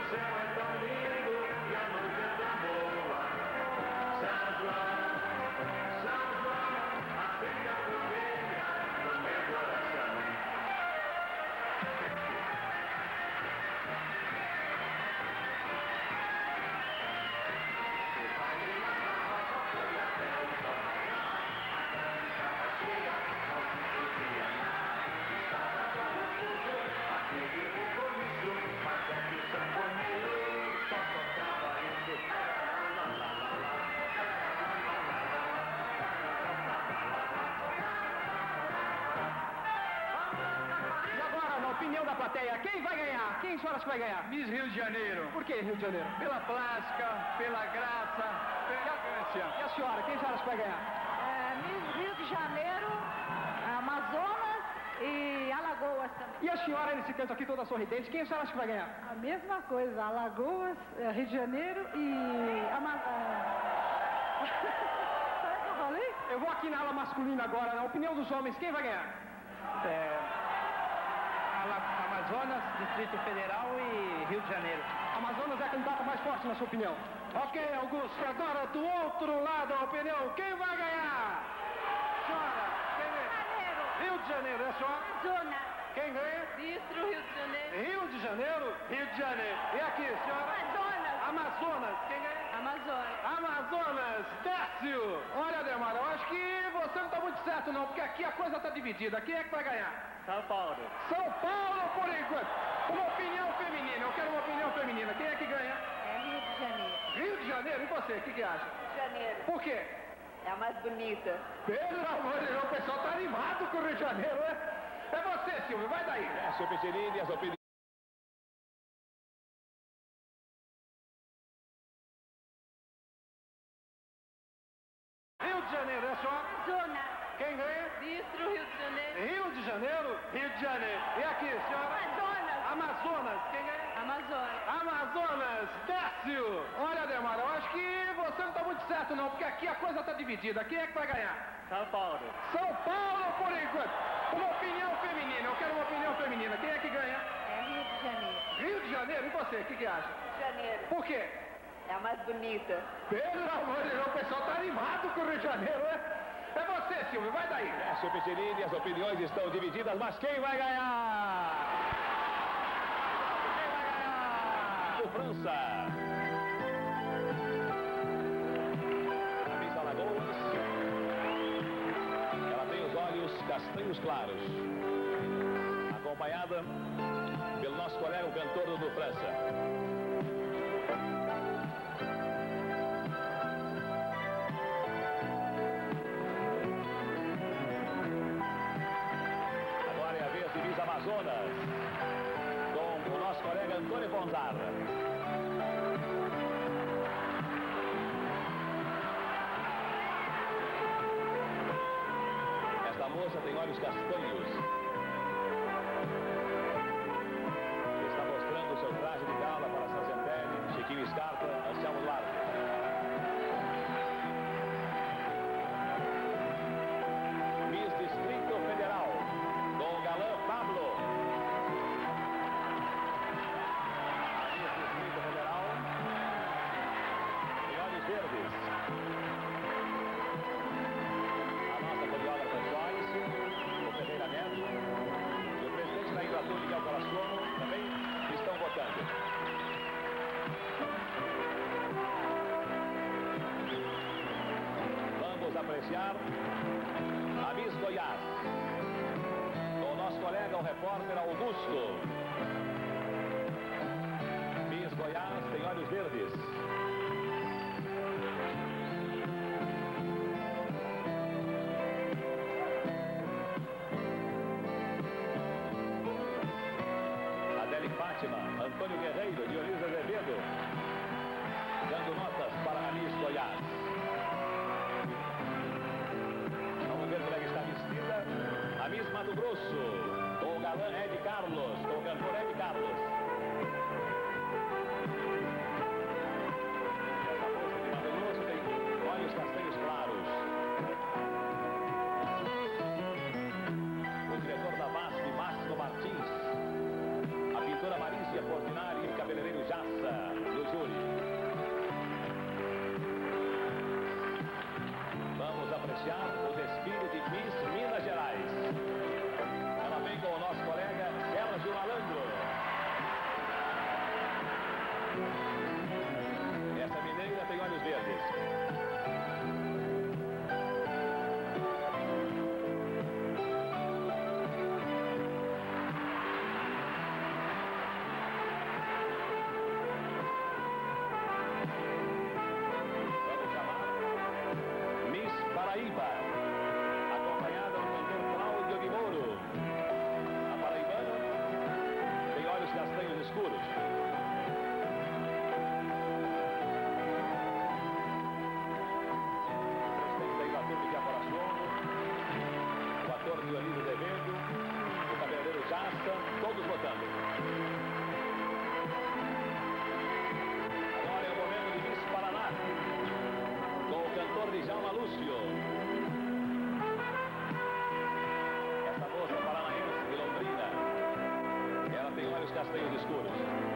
Sarah. Plateia, quem vai ganhar? Quem senhora acha que vai ganhar? Miss Rio de Janeiro. Por que Rio de Janeiro? Pela plástica, pela graça, pela elegância. E a senhora, quem senhora acha que vai ganhar? É, Miss Rio de Janeiro, Amazonas e Alagoas também. E a senhora nesse canto aqui toda sorridente, quem a senhora acha que vai ganhar? A mesma coisa, Alagoas, eh, Rio de Janeiro e Amazonas. Sabe o que eu falei? Eu vou aqui na ala masculina agora, na opinião dos homens, quem vai ganhar? É, Amazonas, Distrito Federal e Rio de Janeiro. Amazonas é a candidata mais forte, na sua opinião. Ok, Augusto, agora do outro lado a opinião, quem vai ganhar? Senhora, quem? Janeiro, Rio de Janeiro, é a senhora? Amazonas, Quem ganha? Distro Rio de Janeiro. Rio de Janeiro? Rio de Janeiro. E aqui, senhora? Amazonas, Amazonas, quem ganha? Amazonas. Amazonas, Décio! Olha, Demar, eu acho que você não está muito certo não, porque aqui a coisa está dividida. Quem é que vai ganhar? São Paulo. São Paulo, por enquanto. Uma opinião feminina, eu quero uma opinião feminina. Quem é que ganha? é Rio de Janeiro. Rio de Janeiro, e você, o que, que acha? Janeiro, Por quê? é a mais bonita. Pelo amor de Deus, o pessoal tá animado com o Rio de Janeiro, né? É você, Silvio, vai daí. Décio Pitinini, as opiniões. Rio de Janeiro, é a senhora? Amazonas, Quem ganha? Distro Rio de Janeiro. Rio de Janeiro? Rio de Janeiro. E aqui, senhora? Amazonas, Amazonas, quem ganha? Amazonas. Amazonas, Décio! Olha, Demar, eu acho que você não está muito certo não, porque aqui a coisa está dividida. Quem é que vai ganhar? São Paulo. São Paulo, por enquanto. Uma opinião feminina, eu quero uma opinião feminina. Quem é que ganha? é Rio de Janeiro. Rio de Janeiro, e você, o que, que acha? Janeiro, Por quê? é a mais bonita. Pelo amor de Deus, o pessoal está animado com o Rio de Janeiro, né? É você, Silvio, vai daí. Décio Pitinini, as opiniões estão divididas, mas quem vai ganhar? Quem vai ganhar? O França. Castanhos claros. Acompanhada pelo nosso colega, o cantor do França. Agora é a vez de Miss Amazonas, com o nosso colega Antônio Ponzarra. Moça tem olhos castanhos. A Miss Goiás, com o nosso colega, o repórter Augusto. Miss Goiás tem olhos verdes. Adele Fátima, Antônio Guerreiro, Dionísio Azevedo, dando notas job. seguros. Estamos aí na turma de Aparaçono, o ator Dionísio Devedo, o cabeleireiro Jasta, todos votando. Agora é o momento de Miss Paraná, com o cantor Djalma Lúcio. Castanhos escuros. Vamos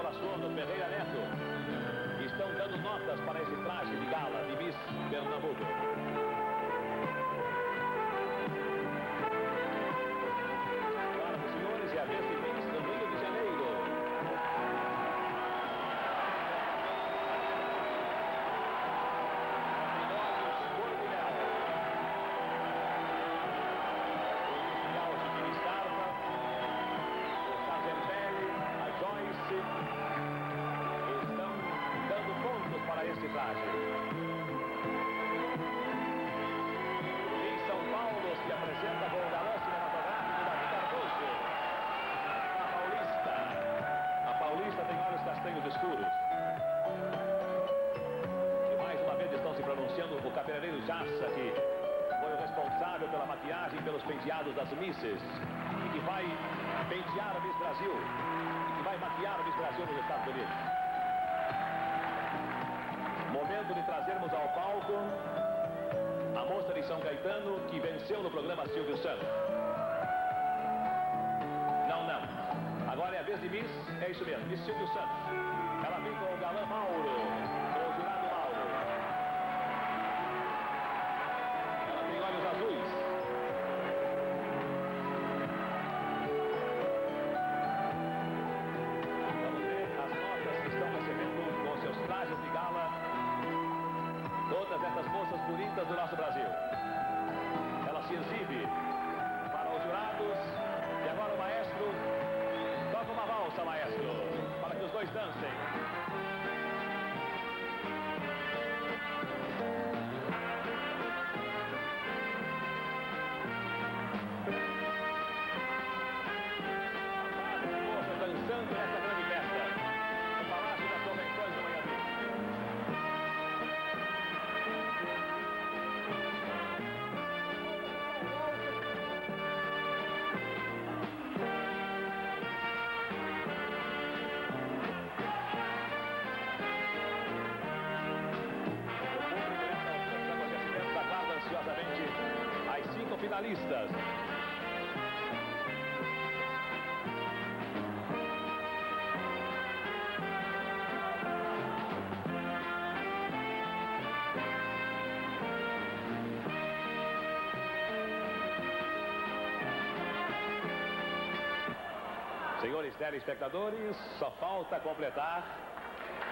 Miguel Bolassono, Ferreira Neto, estão dando notas para esse e pelos penteados das Misses. E que vai pentear a Miss Brasil. E que vai maquiar a Miss Brasil nos Estados Unidos. Momento de trazermos ao palco a moça de São Caetano que venceu no programa Silvio Santos. Não, não. Agora é a vez de Miss, é isso mesmo, Miss Silvio Santos. Moças bonitas do nosso Brasil. As cinco finalistas. Senhores telespectadores, só falta completar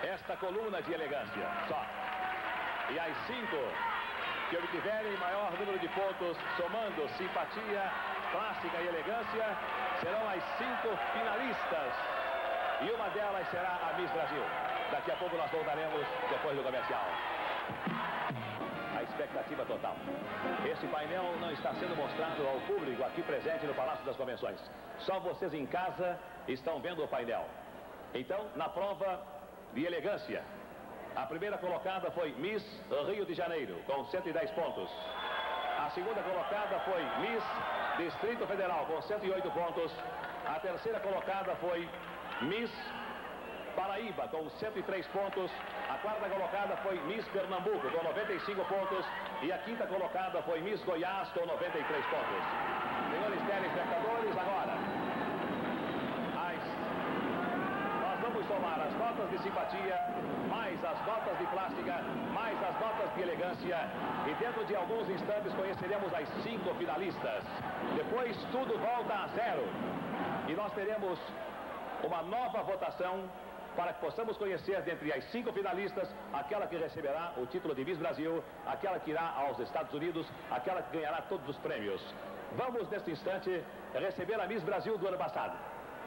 esta coluna de elegância. Só. E as cinco que obtiverem maior número de pontos, somando simpatia, clássica e elegância, serão as cinco finalistas. E uma delas será a Miss Brasil. Daqui a pouco nós voltaremos depois do comercial. A expectativa total. Este painel não está sendo mostrado ao público aqui presente no Palácio das Convenções. Só vocês em casa estão vendo o painel. Então, na prova de elegância, a primeira colocada foi Miss Rio de Janeiro, com 110 pontos. A segunda colocada foi Miss Distrito Federal, com 108 pontos. A terceira colocada foi Miss Paraíba, com 103 pontos. A quarta colocada foi Miss Pernambuco, com 95 pontos. E a quinta colocada foi Miss Goiás, com 93 pontos. Senhores telespectadores, agora. As... Nós vamos somar as notas de simpatia, mais as notas de plástica, mais as notas de elegância. E dentro de alguns instantes conheceremos as cinco finalistas. Depois tudo volta a zero. E nós teremos uma nova votação para que possamos conhecer dentre as cinco finalistas aquela que receberá o título de Miss Brasil, aquela que irá aos Estados Unidos, aquela que ganhará todos os prêmios. Vamos, neste instante, receber a Miss Brasil do ano passado,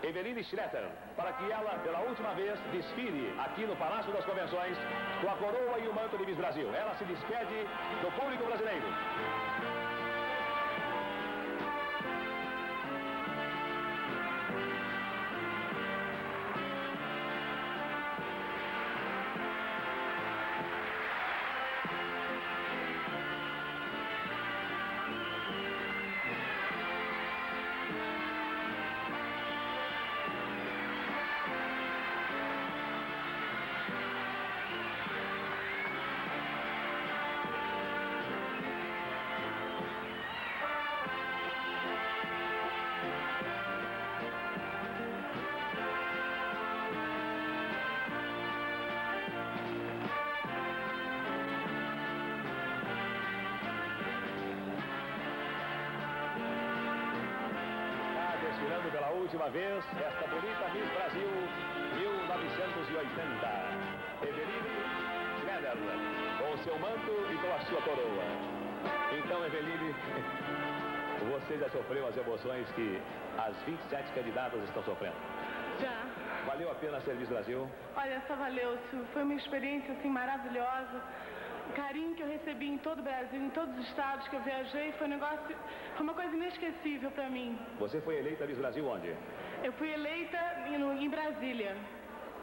Eveline Schletter, para que ela, pela última vez, desfile aqui no Palácio das Convenções com a coroa e o manto de Miss Brasil. Ela se despede do público brasileiro. Última vez, esta bonita Miss Brasil 1980. Eveline Schroeder, com o seu manto e com a sua coroa. Então, Eveline, você já sofreu as emoções que as 27 candidatas estão sofrendo. Já. Valeu a pena ser Miss Brasil? Olha, só valeu. Silvio. Foi uma experiência assim maravilhosa. O carinho que eu recebi em todo o Brasil, em todos os estados que eu viajei, foi um negócio, foi uma coisa inesquecível para mim. Você foi eleita Miss Brasil onde? Eu fui eleita em, no- em Brasília,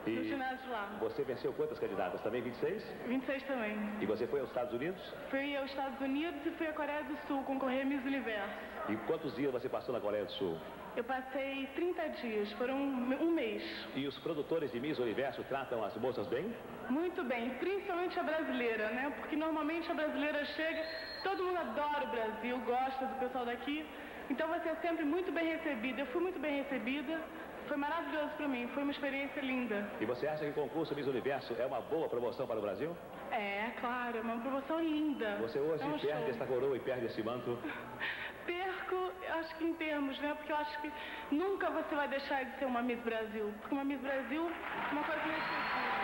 no E ginásio lá. você venceu quantas candidatas? Também 26? 26 também. E você foi aos Estados Unidos? Fui aos Estados Unidos e fui à Coreia do Sul concorrer Miss Universo. E quantos dias você passou na Coreia do Sul? Eu passei 30 dias, foram um, mês. E os produtores de Miss Universo tratam as moças bem? Muito bem, principalmente a brasileira, né? Porque normalmente a brasileira chega, todo mundo adora o Brasil, gosta do pessoal daqui. Então você é sempre muito bem recebida. Eu fui muito bem recebida, foi maravilhoso para mim, foi uma experiência linda. E você acha que o concurso Miss Universo é uma boa promoção para o Brasil? É, claro, é uma promoção linda. Você hoje É um perde show. esta coroa e perde esse manto. Perco, acho que em termos, né? Porque eu acho que nunca você vai deixar de ser uma Miss Brasil. Porque uma Miss Brasil é uma coisa inesquecível.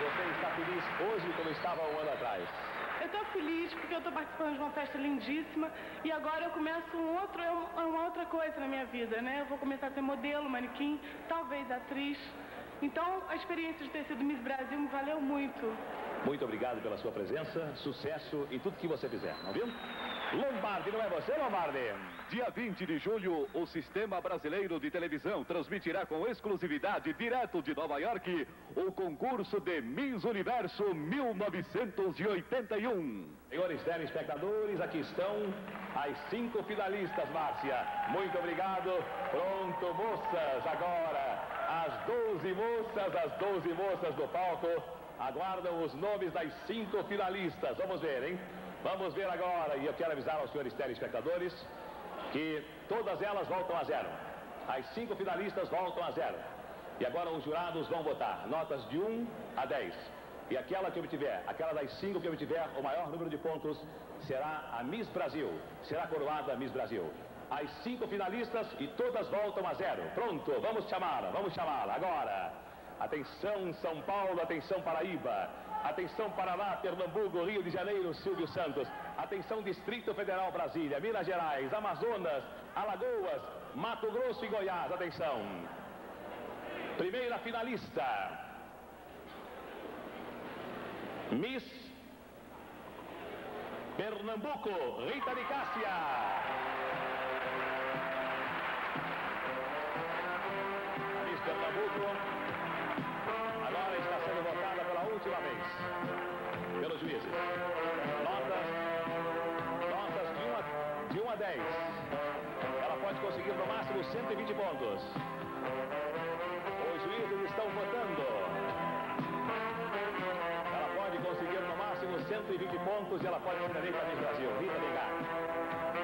Você está feliz hoje como estava um ano atrás? Eu estou feliz porque eu estou participando de uma festa lindíssima e agora eu começo um outro, é é uma outra coisa na minha vida, né? Eu vou começar a ser modelo, manequim, talvez atriz. Então, a experiência de ter sido Miss Brasil me valeu muito. Muito obrigado pela sua presença, sucesso em tudo que você fizer, não viu? Lombardi, não é você, Lombardi? Dia 20 de julho, o Sistema Brasileiro de Televisão transmitirá com exclusividade, direto de Nova York, o concurso de Miss Universo 1981. Senhores telespectadores, aqui estão as cinco finalistas, Márcia. Muito obrigado. Pronto, moças, agora as 12 moças, as 12 moças do palco aguardam os nomes das cinco finalistas. Vamos ver, hein? Vamos ver agora, e eu quero avisar aos senhores telespectadores que todas elas voltam a zero. As cinco finalistas voltam a zero. E agora os jurados vão votar notas de 1 a 10. E aquela que obtiver, aquela das cinco que obtiver o maior número de pontos, será a Miss Brasil. Será coroada a Miss Brasil. As cinco finalistas e todas voltam a zero. Pronto, vamos chamá-la, vamos chamá-la agora. Atenção São Paulo, atenção Paraíba. Atenção Paraná, Pernambuco, Rio de Janeiro, Silvio Santos. Atenção Distrito Federal, Brasília, Minas Gerais, Amazonas, Alagoas, Mato Grosso e Goiás. Atenção. Primeira finalista. Miss Pernambuco, Rita de Cássia. Miss Pernambuco 10. Ela pode conseguir no máximo 120 pontos. Os juízes estão votando. Ela pode conseguir no máximo 120 pontos e ela pode ser eleita Miss Brasil. Rita, cá.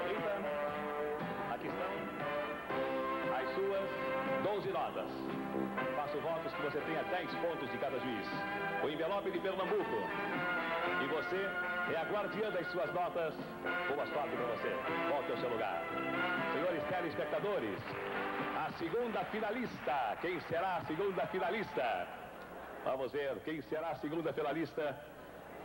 Rita, aqui estão as suas 12 notas. Faço votos que você tenha 10 pontos de cada juiz. O envelope de Pernambuco. E você é a guardiã das suas notas. Boa sorte para você. Volte ao seu lugar. Senhores telespectadores, a segunda finalista. Quem será a segunda finalista? Vamos ver quem será a segunda finalista.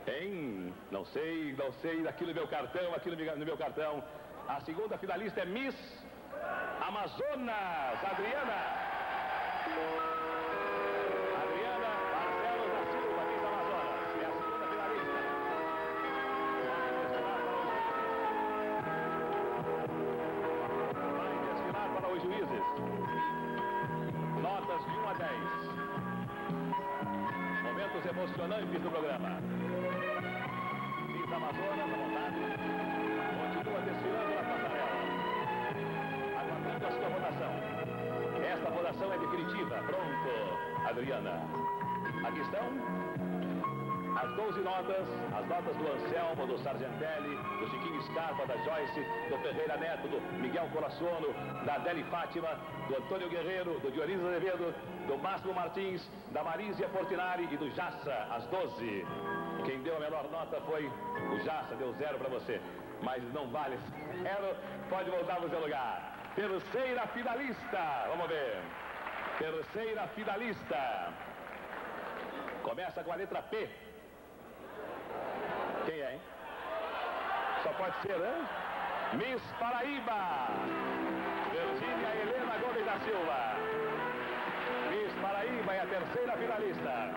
Em, não sei, não sei, aqui no meu cartão, aqui no meu, no meu cartão. A segunda finalista é Miss Amazonas, Adriana. Emocionantes do programa. Miss Amazonas, à vontade. Continua desfilando na passarela. Aguardando a sua votação. Esta votação é definitiva. Pronto, Adriana. Aqui estão as 12 notas, as notas do Anselmo, do Sargentelli, do Chiquinho Scarpa, da Joyce, do Ferreira Neto, do Miguel Coraçono, da Adele Fátima, do Antônio Guerreiro, do Dionísio Azevedo, do Máximo Martins, da Marísia Portinari e do Jassa, as 12. Quem deu a menor nota foi o Jassa, deu zero para você. Mas não vale zero, pode voltar para o seu lugar. Terceira finalista. Vamos ver. Terceira finalista. Começa com a letra P. Quem é, hein? Só pode ser, né? Miss Paraíba. Virgínia Helena Gomes da Silva. Miss Paraíba é a terceira finalista.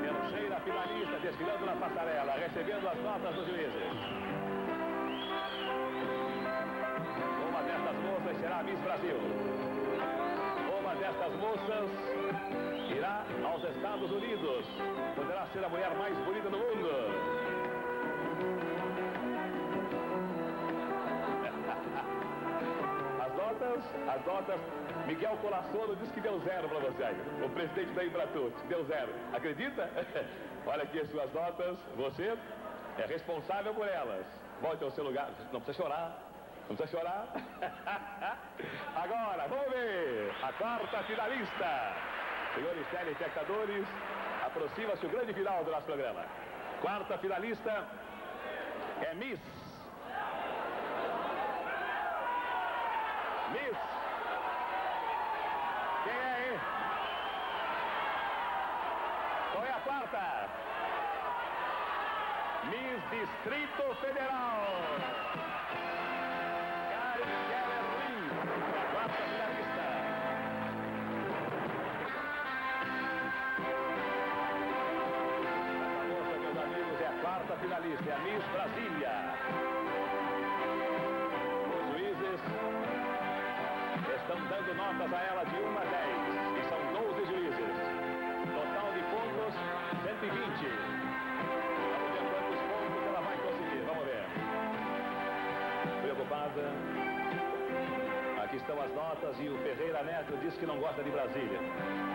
Terceira finalista desfilando na passarela, recebendo as notas dos juízes. Uma destas moças será Miss Brasil. Uma destas moças irá aos Estados Unidos. Poderá ser a mulher mais bonita do mundo. As notas, as notas. Miguel Colassolo disse que deu zero para você aí. O presidente da Embratur deu zero. Acredita? Olha aqui as suas notas. Você é responsável por elas. Volte ao seu lugar. Não precisa chorar. Não precisa chorar. Agora, vamos ver. A quarta finalista. Senhores telespectadores, aproxima-se o grande final do nosso programa. Quarta finalista é Miss. Miss. Quem é, hein? Qual é a quarta? Miss Distrito Federal. Karen finalista, é a Miss Brasília. Os juízes estão dando notas a ela de 1 a 10, e são 12 juízes. Total de pontos, 120. Vamos ver quantos pontos ela vai conseguir, vamos ver. Preocupada. Aqui estão as notas e o Ferreira Neto disse que não gosta de Brasília.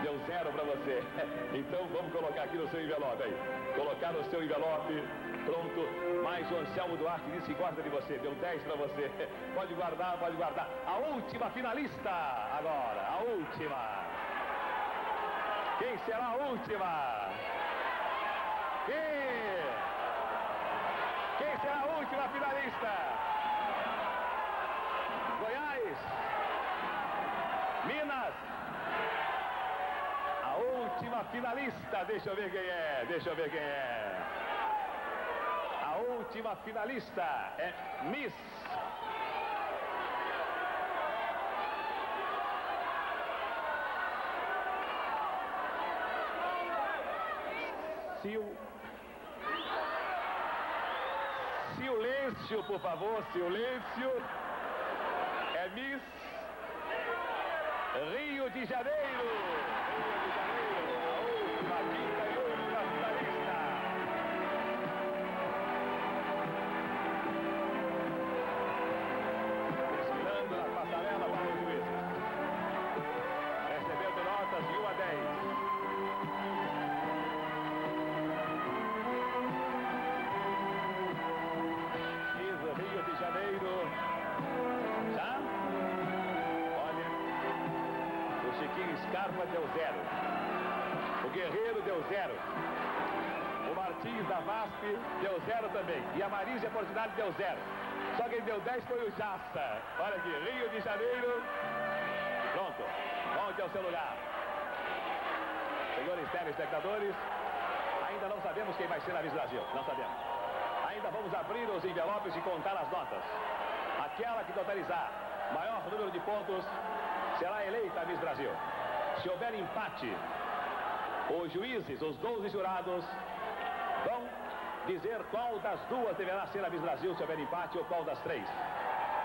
Deu zero para você. Então vamos colocar aqui no seu envelope aí. Colocar no seu envelope. Pronto. Mais o Anselmo Duarte disse que gosta de você. Deu 10 para você. Pode guardar, pode guardar. A última finalista agora. A última. Quem será a última? Quem? Quem será a última finalista? Goiás. Minas. A última finalista, deixa eu ver quem é, deixa eu ver quem é. Última finalista é Miss. Sil... Silêncio, por favor, silêncio. É Miss Rio de Janeiro. Deu zero. O Guerreiro deu zero. O Martins da VASP deu zero também. E a Marísia Portinari deu zero. Só quem deu 10 foi o Jassa. Olha aqui, Rio de Janeiro. Pronto. Volte ao lugar. Senhores telespectadores, ainda não sabemos quem vai ser a Miss Brasil. Não sabemos. Ainda vamos abrir os envelopes e contar as notas. Aquela que totalizar maior número de pontos será eleita Miss Brasil. Se houver empate, os juízes, os 12 jurados, vão dizer qual das duas deverá ser a Miss Brasil se houver empate ou qual das três.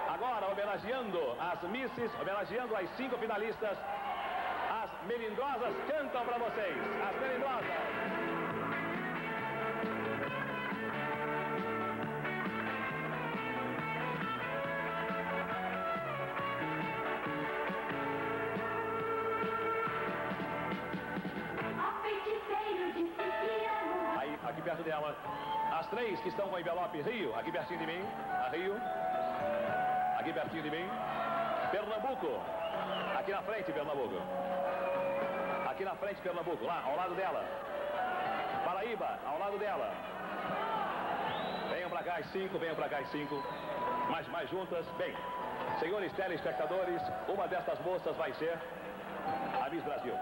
Agora, homenageando as misses, homenageando as cinco finalistas, as melindrosas cantam para vocês. As melindrosas. Perto dela. As três que estão com o envelope Rio, aqui pertinho de mim. A Rio. Aqui pertinho de mim. Pernambuco. Aqui na frente, Pernambuco. Aqui na frente, Pernambuco. Lá, ao lado dela. Paraíba. Ao lado dela. Venham pra cá as cinco, venham pra cá as cinco. Mais, mais juntas. Bem, senhores telespectadores, uma destas moças vai ser a Miss Brasil.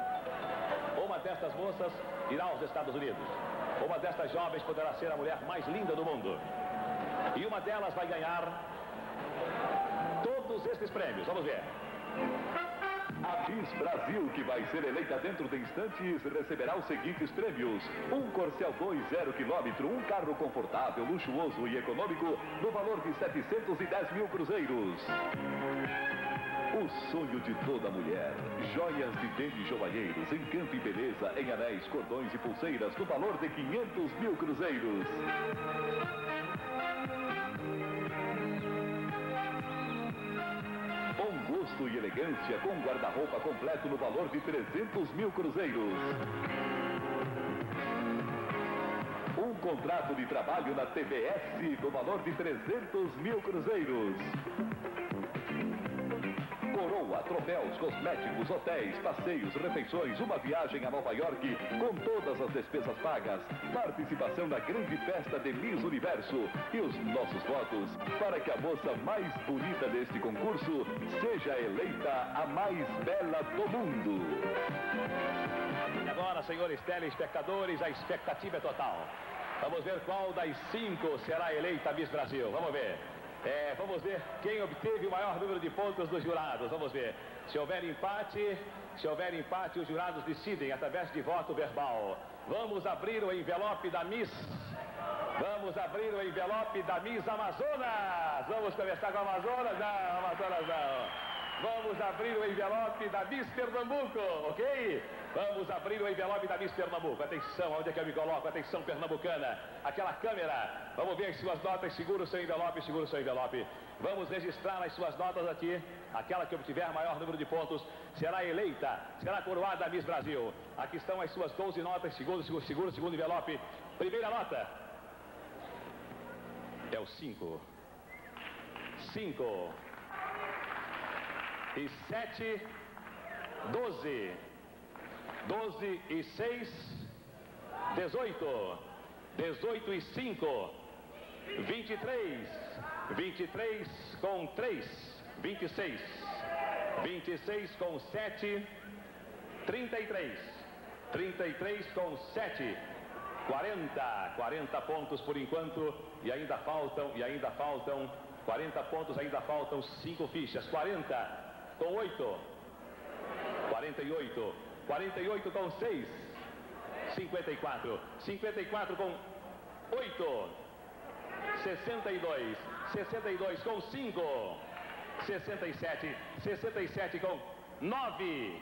Uma destas moças irá aos Estados Unidos. Uma destas jovens poderá ser a mulher mais linda do mundo. E uma delas vai ganhar todos estes prêmios. Vamos ver. A Miss Brasil, que vai ser eleita dentro de instantes, receberá os seguintes prêmios. Um Corcel 2 zero quilômetro, um carro confortável, luxuoso e econômico, no valor de 710 mil cruzeiros. O sonho de toda mulher. Joias de dentes joalheiros, encanto e beleza em anéis, cordões e pulseiras, no valor de 500 mil cruzeiros. Bom gosto e elegância com guarda-roupa completo no valor de 300 mil cruzeiros. Um contrato de trabalho na TBS no valor de 300 mil cruzeiros. Troféus, cosméticos, hotéis, passeios, refeições, uma viagem a Nova York com todas as despesas pagas, participação na grande festa de Miss Universo e os nossos votos para que a moça mais bonita deste concurso seja eleita a mais bela do mundo. E agora, senhores telespectadores, a expectativa é total. Vamos ver qual das cinco será eleita Miss Brasil. Vamos ver. É, vamos ver quem obteve o maior número de pontos dos jurados. Vamos ver. Se houver empate, se houver empate, os jurados decidem através de voto verbal. Vamos abrir o envelope da Miss. Vamos abrir o envelope da Miss Amazonas. Vamos começar com a Amazonas? Não, Amazonas não. Vamos abrir o envelope da Miss Pernambuco, ok? Vamos abrir o envelope da Miss Pernambuco. Atenção, onde é que eu me coloco? Atenção, pernambucana. Aquela câmera. Vamos ver as suas notas. Segura o seu envelope, segura o seu envelope. Vamos registrar as suas notas aqui. Aquela que obtiver maior número de pontos será eleita, será coroada a Miss Brasil. Aqui estão as suas 12 notas. Segura, segura, segura o segundo envelope. Primeira nota. É o 5. 5 e sete, doze. Doze e seis, dezoito. Dezoito e cinco, vinte e três. Vinte e três com três, vinte e seis. Vinte e seis com sete, trinta e três. Trinta e três com sete. 40, 40 pontos por enquanto e ainda faltam, e ainda faltam 40 pontos, ainda faltam 5 fichas. 40 com 8. 48. 48 com 6. 54. 54 com 8. 62. 62 com 5. 67. 67 com 9.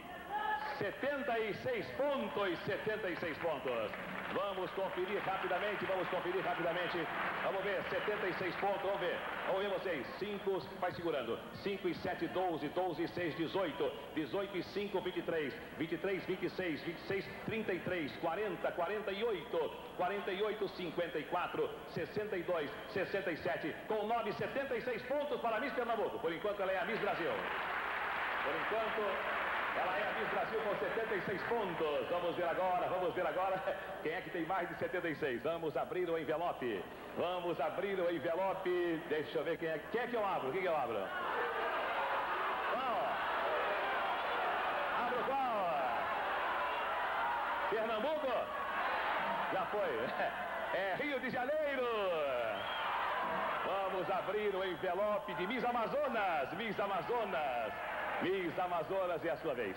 76 pontos. 76 pontos. Vamos conferir rapidamente, vamos conferir rapidamente. Vamos ver, 76 pontos, vamos ver. Vamos ver vocês. 5, vai segurando. 5 e 7, 12, 12 e 6, 18. 18 e 5, 23. 23, 26, 26, 33, 40, 48. 48, 54, 62, 67. Com 9, 76 pontos para a Miss Pernambuco. Por enquanto ela é a Miss Brasil. Por enquanto, ela é a Miss Brasil com 76 pontos. Vamos ver agora, vamos ver agora quem é que tem mais de 76. Vamos abrir o envelope. Vamos abrir o envelope. Deixa eu ver quem é. Quem é que eu abro? Quem que eu abro? Qual? Abro qual? Pernambuco? Já foi. É Rio de Janeiro. Vamos abrir o envelope de Miss Amazonas. Miss Amazonas. Miss Amazonas é a sua vez.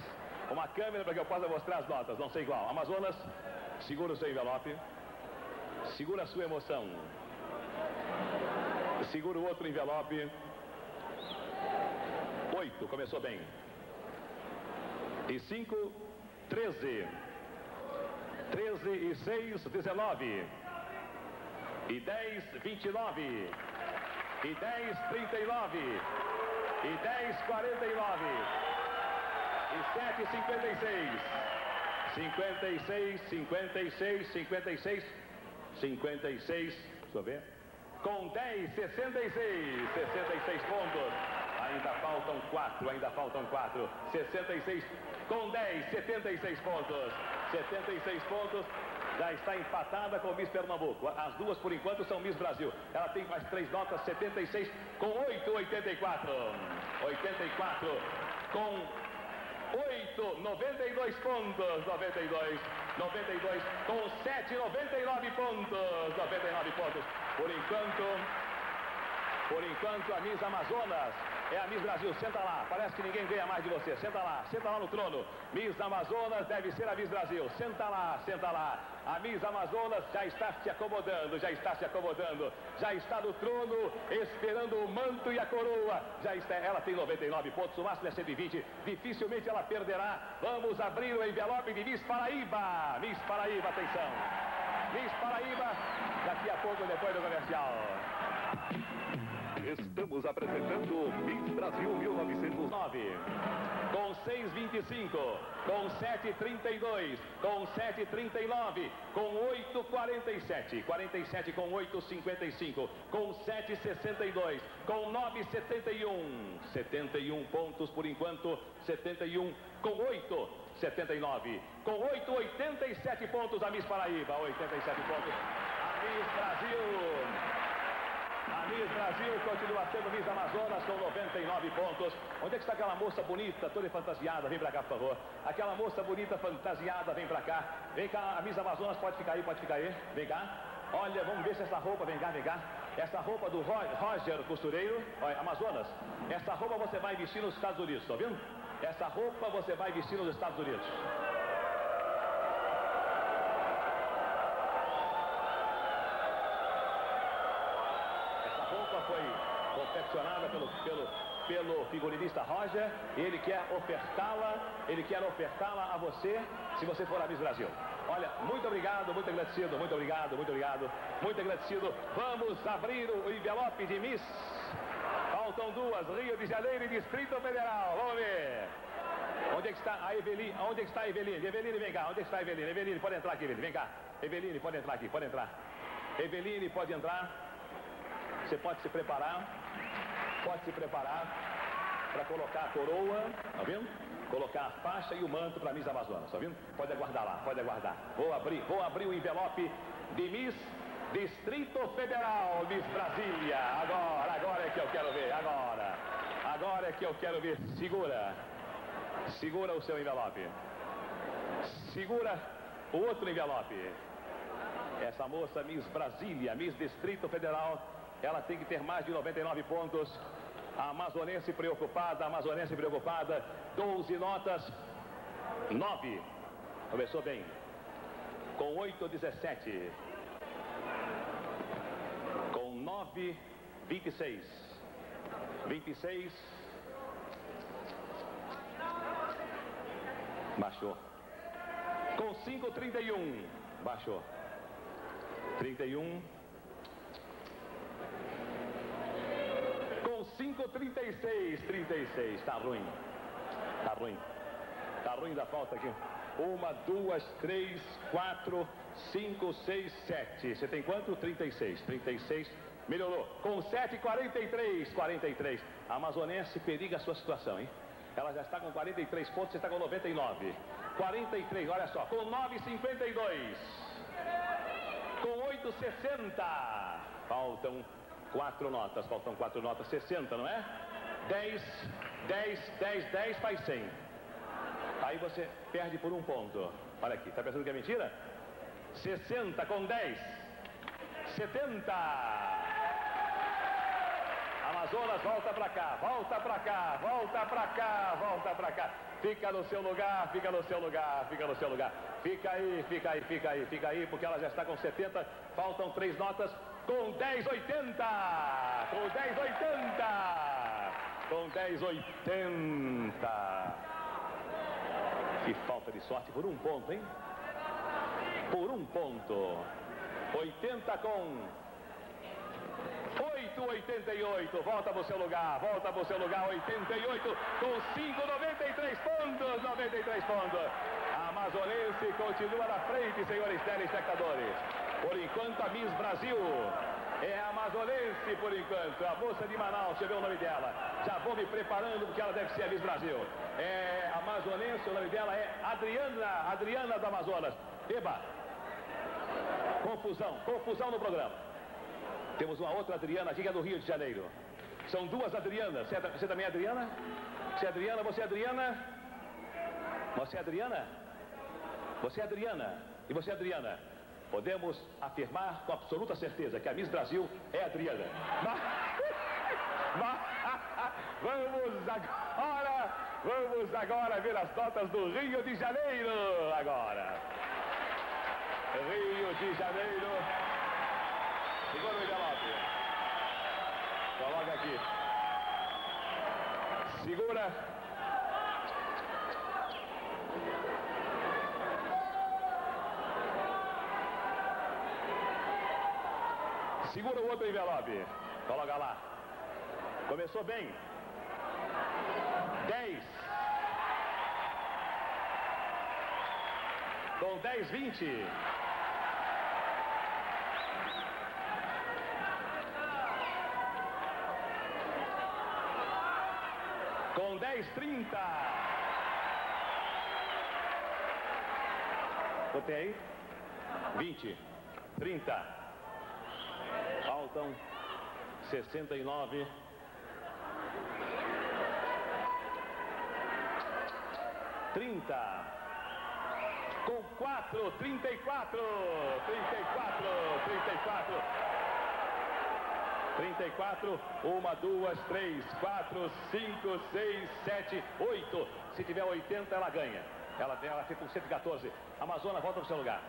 Uma câmera para que eu possa mostrar as notas, não sei igual. Amazonas, segura o seu envelope. Segura a sua emoção. Segura o outro envelope. Oito, começou bem. E cinco, treze. Treze e seis, dezenove. E dez, vinte e nove. E dez, trinta e nove. E 10, 49. E 7, 56. 56, 56, 56, 56. Deixa eu ver. Com 10, 66. 66 pontos. Ainda faltam 4, ainda faltam 4. 66 com 10, 76 pontos. 76 pontos. Já está empatada com Miss Pernambuco. As duas, por enquanto, são Miss Brasil. Ela tem mais três notas, 76 com 8, 84. 84 com 8, 92 pontos, 92, 92 com 7, 99 pontos, 99 pontos. Por enquanto, por enquanto, a Miss Amazonas é a Miss Brasil. Senta lá, parece que ninguém ganha mais de você. Senta lá, senta lá no trono. Miss Amazonas deve ser a Miss Brasil. Senta lá, senta lá. A Miss Amazonas já está se acomodando, já está se acomodando. Já está no trono, esperando o manto e a coroa. Já está, ela tem 99 pontos, o máximo é 120. Dificilmente ela perderá. Vamos abrir o envelope de Miss Paraíba. Miss Paraíba, atenção. Miss Paraíba, daqui a pouco, depois do comercial. Estamos apresentando Miss Brasil 1909. Com 6,25, com 7,32, com 7,39, com 8,47, 47 com 8,55, com 7,62, com 9,71, 71 pontos por enquanto, 71 com 8, 79, com 8, 87 pontos a Miss Paraíba, 87 pontos. A Miss Brasil. Miss Brasil continua sendo Miss Amazonas com 99 pontos. Onde é que está aquela moça bonita, toda fantasiada? Vem pra cá, por favor. Aquela moça bonita, fantasiada, vem pra cá. Vem cá, a Miss Amazonas pode ficar aí, pode ficar aí. Vem cá. Olha, vamos ver se essa roupa, vem cá, vem cá. Essa roupa do Ro- Roger Costureiro, olha, Amazonas. Essa roupa você vai vestir nos Estados Unidos, tá vendo? Essa roupa você vai vestir nos Estados Unidos. Essa roupa foi confeccionada pelo, pelo, figurinista Roger e ele quer ofertá-la, ele quer ofertá-la a você se você for a Miss Brasil. Olha, muito obrigado, muito agradecido, muito obrigado, muito obrigado, muito agradecido. Vamos abrir o envelope de Miss. Faltam duas, Rio de Janeiro e Distrito Federal. Vamos ver. Onde é que está a Eveline? Onde é que está a Eveline? Eveline, vem cá. Onde é que está a Eveline? Eveline, pode entrar aqui, Eveline. Vem cá. Eveline, pode entrar aqui, pode entrar. Eveline, pode entrar. Você pode se preparar. Pode se preparar para colocar a coroa, tá vendo? Colocar a faixa e o manto para Miss Amazonas, tá vendo? Pode aguardar lá, pode aguardar. Vou abrir, vou abrir o envelope de Miss Distrito Federal, Miss Brasília. Agora, agora é que eu quero ver, agora. Agora é que eu quero ver. Segura. Segura o seu envelope. Segura o outro envelope. Essa moça, Miss Brasília, Miss Distrito Federal, ela tem que ter mais de 99 pontos. A amazonense preocupada, a amazonense preocupada. 12 notas. 9. Começou bem. Com 8, 17. Com 9, 26. 26. Baixou. Com 5, 31. Baixou. 31. Com 5, 36. 36. Tá ruim. Tá ruim. Tá ruim da falta aqui. Uma, duas, três, quatro, cinco, seis, sete. Você tem quanto? 36. 36. Melhorou. Com 7, 43. 43. A amazonense periga a sua situação, hein? Ela já está com 43 pontos, você está com 99. 43, olha só. Com 9,52. Com 8,60. Faltam quatro notas, faltam quatro notas. 60, não é? 10, 10, 10, 10 faz 100. Aí você perde por um ponto. Olha aqui, tá pensando que é mentira? 60 com 10. 70. Amazonas, volta pra cá, volta pra cá, volta pra cá, volta pra cá. Fica no seu lugar, fica no seu lugar, fica no seu lugar. Fica aí, fica aí, fica aí, fica aí, porque ela já está com 70. Faltam três notas com 10,80. Com 10,80. Com 10,80. Que falta de sorte por um ponto, hein? Por um ponto. 80 com 8,88. Volta para o seu lugar, volta para o seu lugar. 88 com 5,93 pontos. 93 pontos. A Amazonense continua na frente, senhores telespectadores. Por enquanto, a Miss Brasil é amazonense, por enquanto. A moça de Manaus, eu ver o nome dela. Já vou me preparando, porque ela deve ser a Miss Brasil. É amazonense, o nome dela é Adriana, Adriana do Amazonas. Eba, Confusão, confusão no programa. Temos uma outra Adriana aqui que é do Rio de Janeiro. São duas Adrianas. Você, é, você também é Adriana? Você é Adriana? Você é Adriana? Você é Adriana? Você é Adriana? E você é Adriana? Podemos afirmar com absoluta certeza que a Miss Brasil é Adriana. Mas, mas, vamos agora, vamos agora ver as notas do Rio de Janeiro. Agora. Rio de Janeiro. Segura o envelope. Coloca aqui. Segura. Segura o outro envelope. Coloca lá. Começou bem. 10. Com 10, 20. Com 10, 30. Botei aí. 20. 30. Faltam 69. Trinta. Com quatro, trinta e quatro. Trinta e quatro, trinta e quatro. Trinta e quatro. Uma, duas, três, quatro, cinco, seis, sete, oito. Se tiver 80, ela ganha. Ela, ela fica com 114. Amazonas, volta para o seu lugar.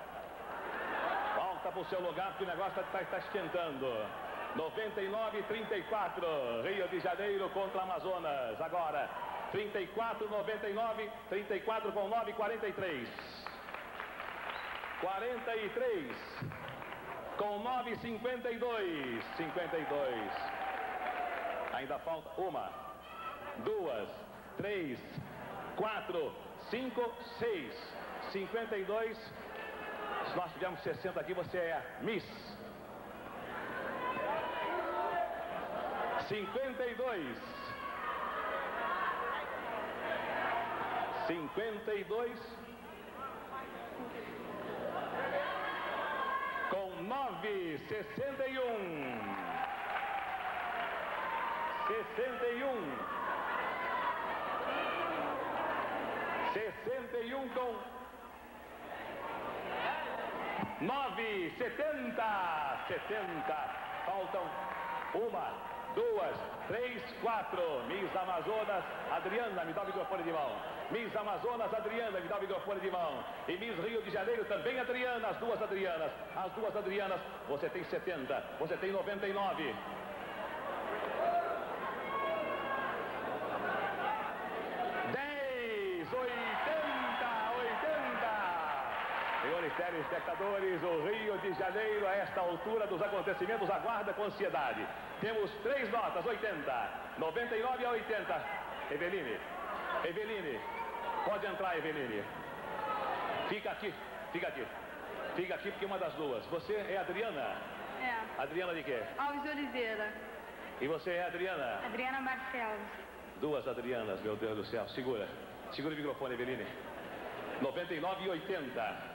Volta para o seu lugar, porque o negócio está tá, esquentando. 99 34. Rio de Janeiro contra Amazonas. Agora, 34, 99, 34 com 9, 43. 43 com 9, 52. 52. Ainda falta uma, duas, três, quatro, cinco, seis. 52. Se nós tivermos 60 aqui, você é Miss. 52. 52. Com 9, 61. 61. 61 com 9, 70. 70. Faltam uma, duas, três, quatro. Miss Amazonas, Adriana, me dá o microfone de mão. Miss Amazonas, Adriana, me dá o microfone de mão. E Miss Rio de Janeiro, também Adriana, as duas Adrianas. As duas Adrianas, você tem 70, você tem 99. Dez, oitenta, oitenta. Senhores telespectadores, o Rio de Janeiro, a esta altura dos acontecimentos, aguarda com ansiedade. Temos três notas, 80, 99 a 80. Eveline, Eveline, pode entrar, Eveline. Fica aqui, fica aqui. Fica aqui porque uma das duas. Você é Adriana? É. Adriana de quê? Alves de Oliveira. E você é Adriana? Adriana Barcelos. Duas Adrianas, meu Deus do céu. Segura. Segura o microfone, Eveline. 99 e 80.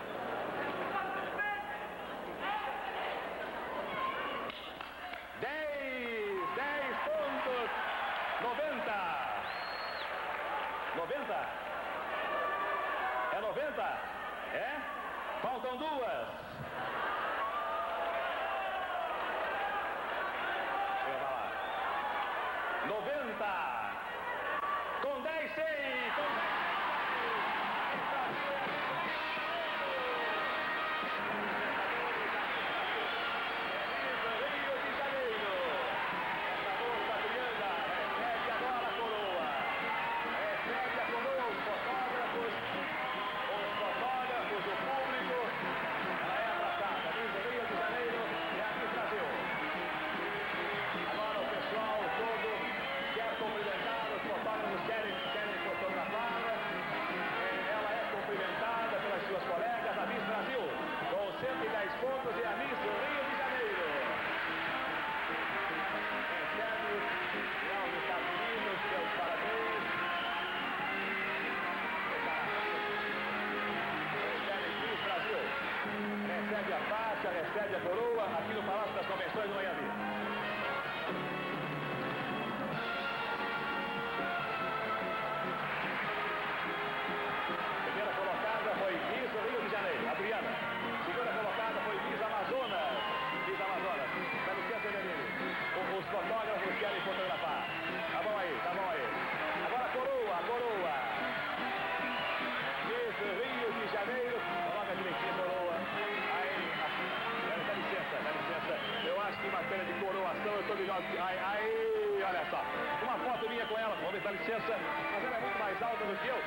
licença. Mas ela é muito mais alta do que eu.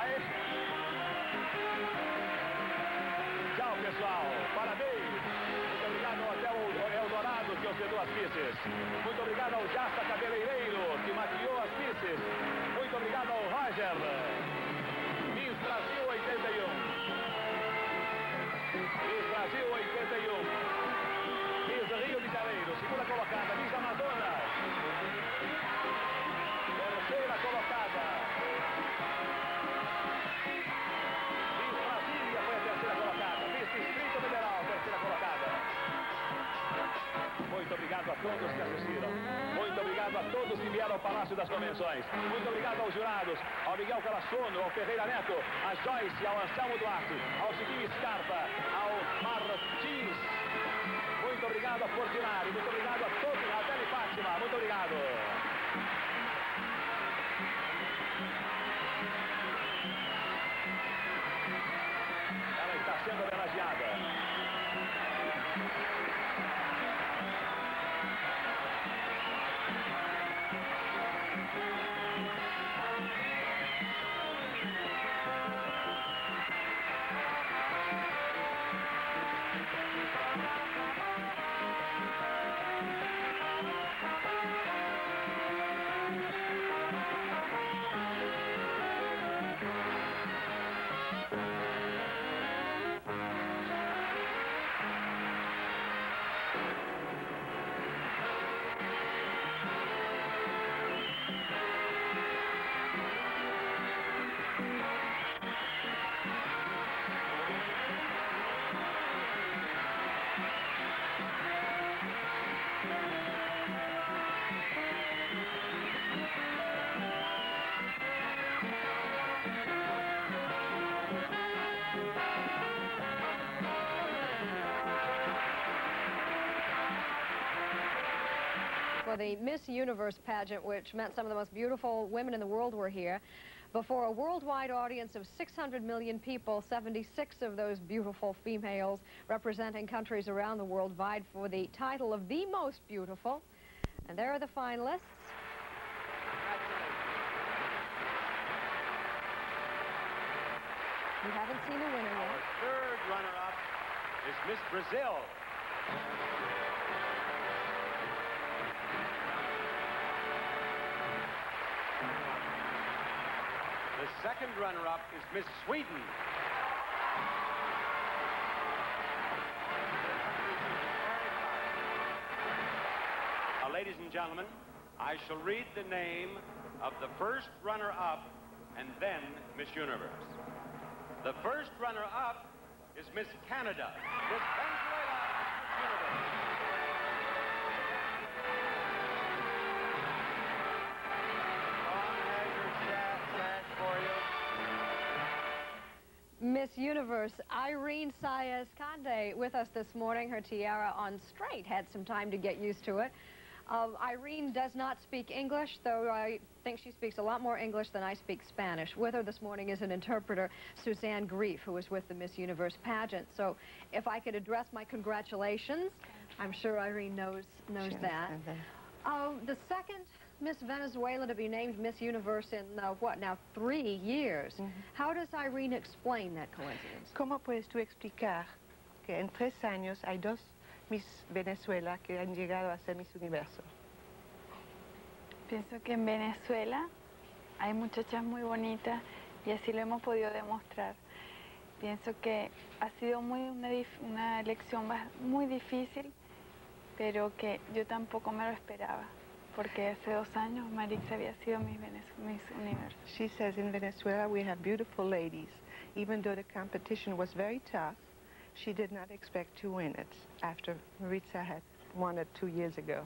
Aí. Tchau, pessoal. Parabéns. Muito obrigado ao Hotel Eldorado, que hospedou as Misses. Muito obrigado Muito obrigado a todos que assistiram. Muito obrigado a todos que vieram ao Palácio das Convenções. Muito obrigado aos jurados, ao Miguel Calassono, ao Ferreira Neto, a Joyce, ao Anselmo Duarte, ao Cidinho Scarpa, ao Martins. Muito obrigado a Fortinari, muito obrigado a todos, a Deli Fátima, muito obrigado. For the Miss Universe pageant, which meant some of the most beautiful women in the world were here. Before a worldwide audience of 600 million people, 76 of those beautiful females representing countries around the world vied for the title of the most beautiful. And there are the finalists. We haven't seen a winner yet. Our third runner-up is Miss Brazil. Second runner-up is Miss Sweden. Now, ladies and gentlemen, I shall read the name of the first runner-up and then Miss Universe. The first runner-up is Miss Canada. Miss Venezuela, Miss Universe Irene Saez Conde with us this morning. Her tiara on straight had some time to get used to it. Uh, Irene does not speak English, though I think she speaks a lot more English than I speak Spanish. With her this morning is an interpreter, Suzanne Grief, who was with the Miss Universe pageant. So if I could address my congratulations, I'm sure Irene knows, knows that. Uh, the second Miss Venezuela to be named Miss Universe in, uh, what, now three years. How does Irene explain that coincidence? ¿Cómo puedes tú explicar que en tres años hay dos Miss Venezuela que han llegado a ser Miss Universo? Pienso que en Venezuela hay muchachas muy bonitas y así lo hemos podido demostrar. Pienso que ha sido muy una, una elección muy difícil, pero que yo tampoco me lo esperaba, porque hace dos años Marix había sido Miss, Miss Universo. She says in Venezuela we have beautiful ladies. Even though the competition was very tough, She did not expect to win it after Maritza had won it two years ago.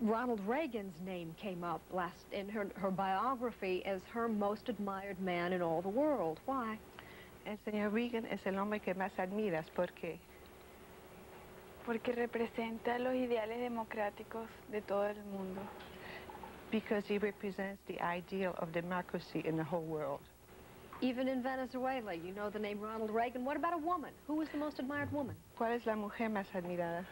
Ronald Reagan's name came up last in her, her biography as her most admired man in all the world. Why? El señor Reagan es el hombre que más admiras. ¿Por qué? Porque representa los ideales democráticos de todo el mundo. Because he represents the ideal of democracy in the whole world. Even in Venezuela, you know the name Ronald Reagan. What about a woman? Who was the most admired woman? ¿Cuál es la mujer más admirada?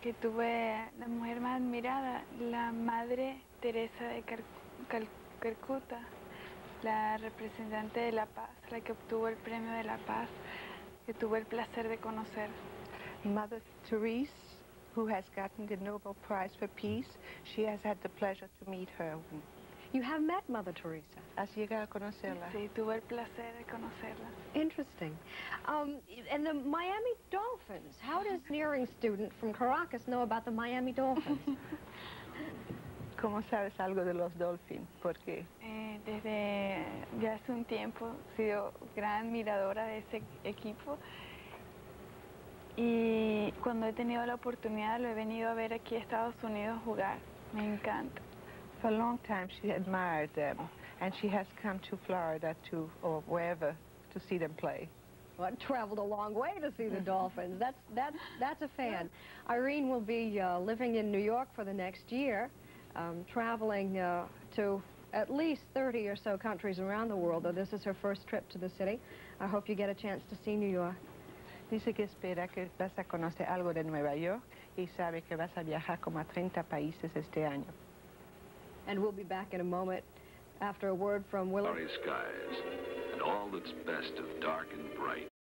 Que tuve la mujer más admirada, la madre Teresa de Cal Calcuta, la representante de la paz, la que obtuvo el premio de la paz, que tuve el placer de conocer. Mother Therese, who has gotten the Nobel Prize for Peace, she has had the pleasure to meet her. You have met Mother Teresa. Has llegado a conocerla. Sí, tuve el placer de conocerla. Interesting. Um, and the Miami Dolphins. How does an Earring student from Caracas know about the Miami Dolphins? ¿Cómo sabes algo de los Dolphins? ¿Por qué? Eh, desde ya hace un tiempo he sido gran admiradora de ese equipo y cuando he tenido la oportunidad lo he venido a ver aquí a Estados Unidos jugar. Me encanta. For a long time she admired them and she has come to Florida to or wherever to see them play. Well, traveled a long way to see the Dolphins. That's that's that's a fan. Irene will be uh, living in New York for the next year, um, traveling uh, to at least 30 or so countries around the world. Though this is her first trip to the city, I hope you get a chance to see New York. Dice que espera que vas a conocer algo de Nueva York y sabe que vas a viajar como a 30 países este año. And we'll be back in a moment after a word from Willow. Starry skies, and all that's best of dark and bright.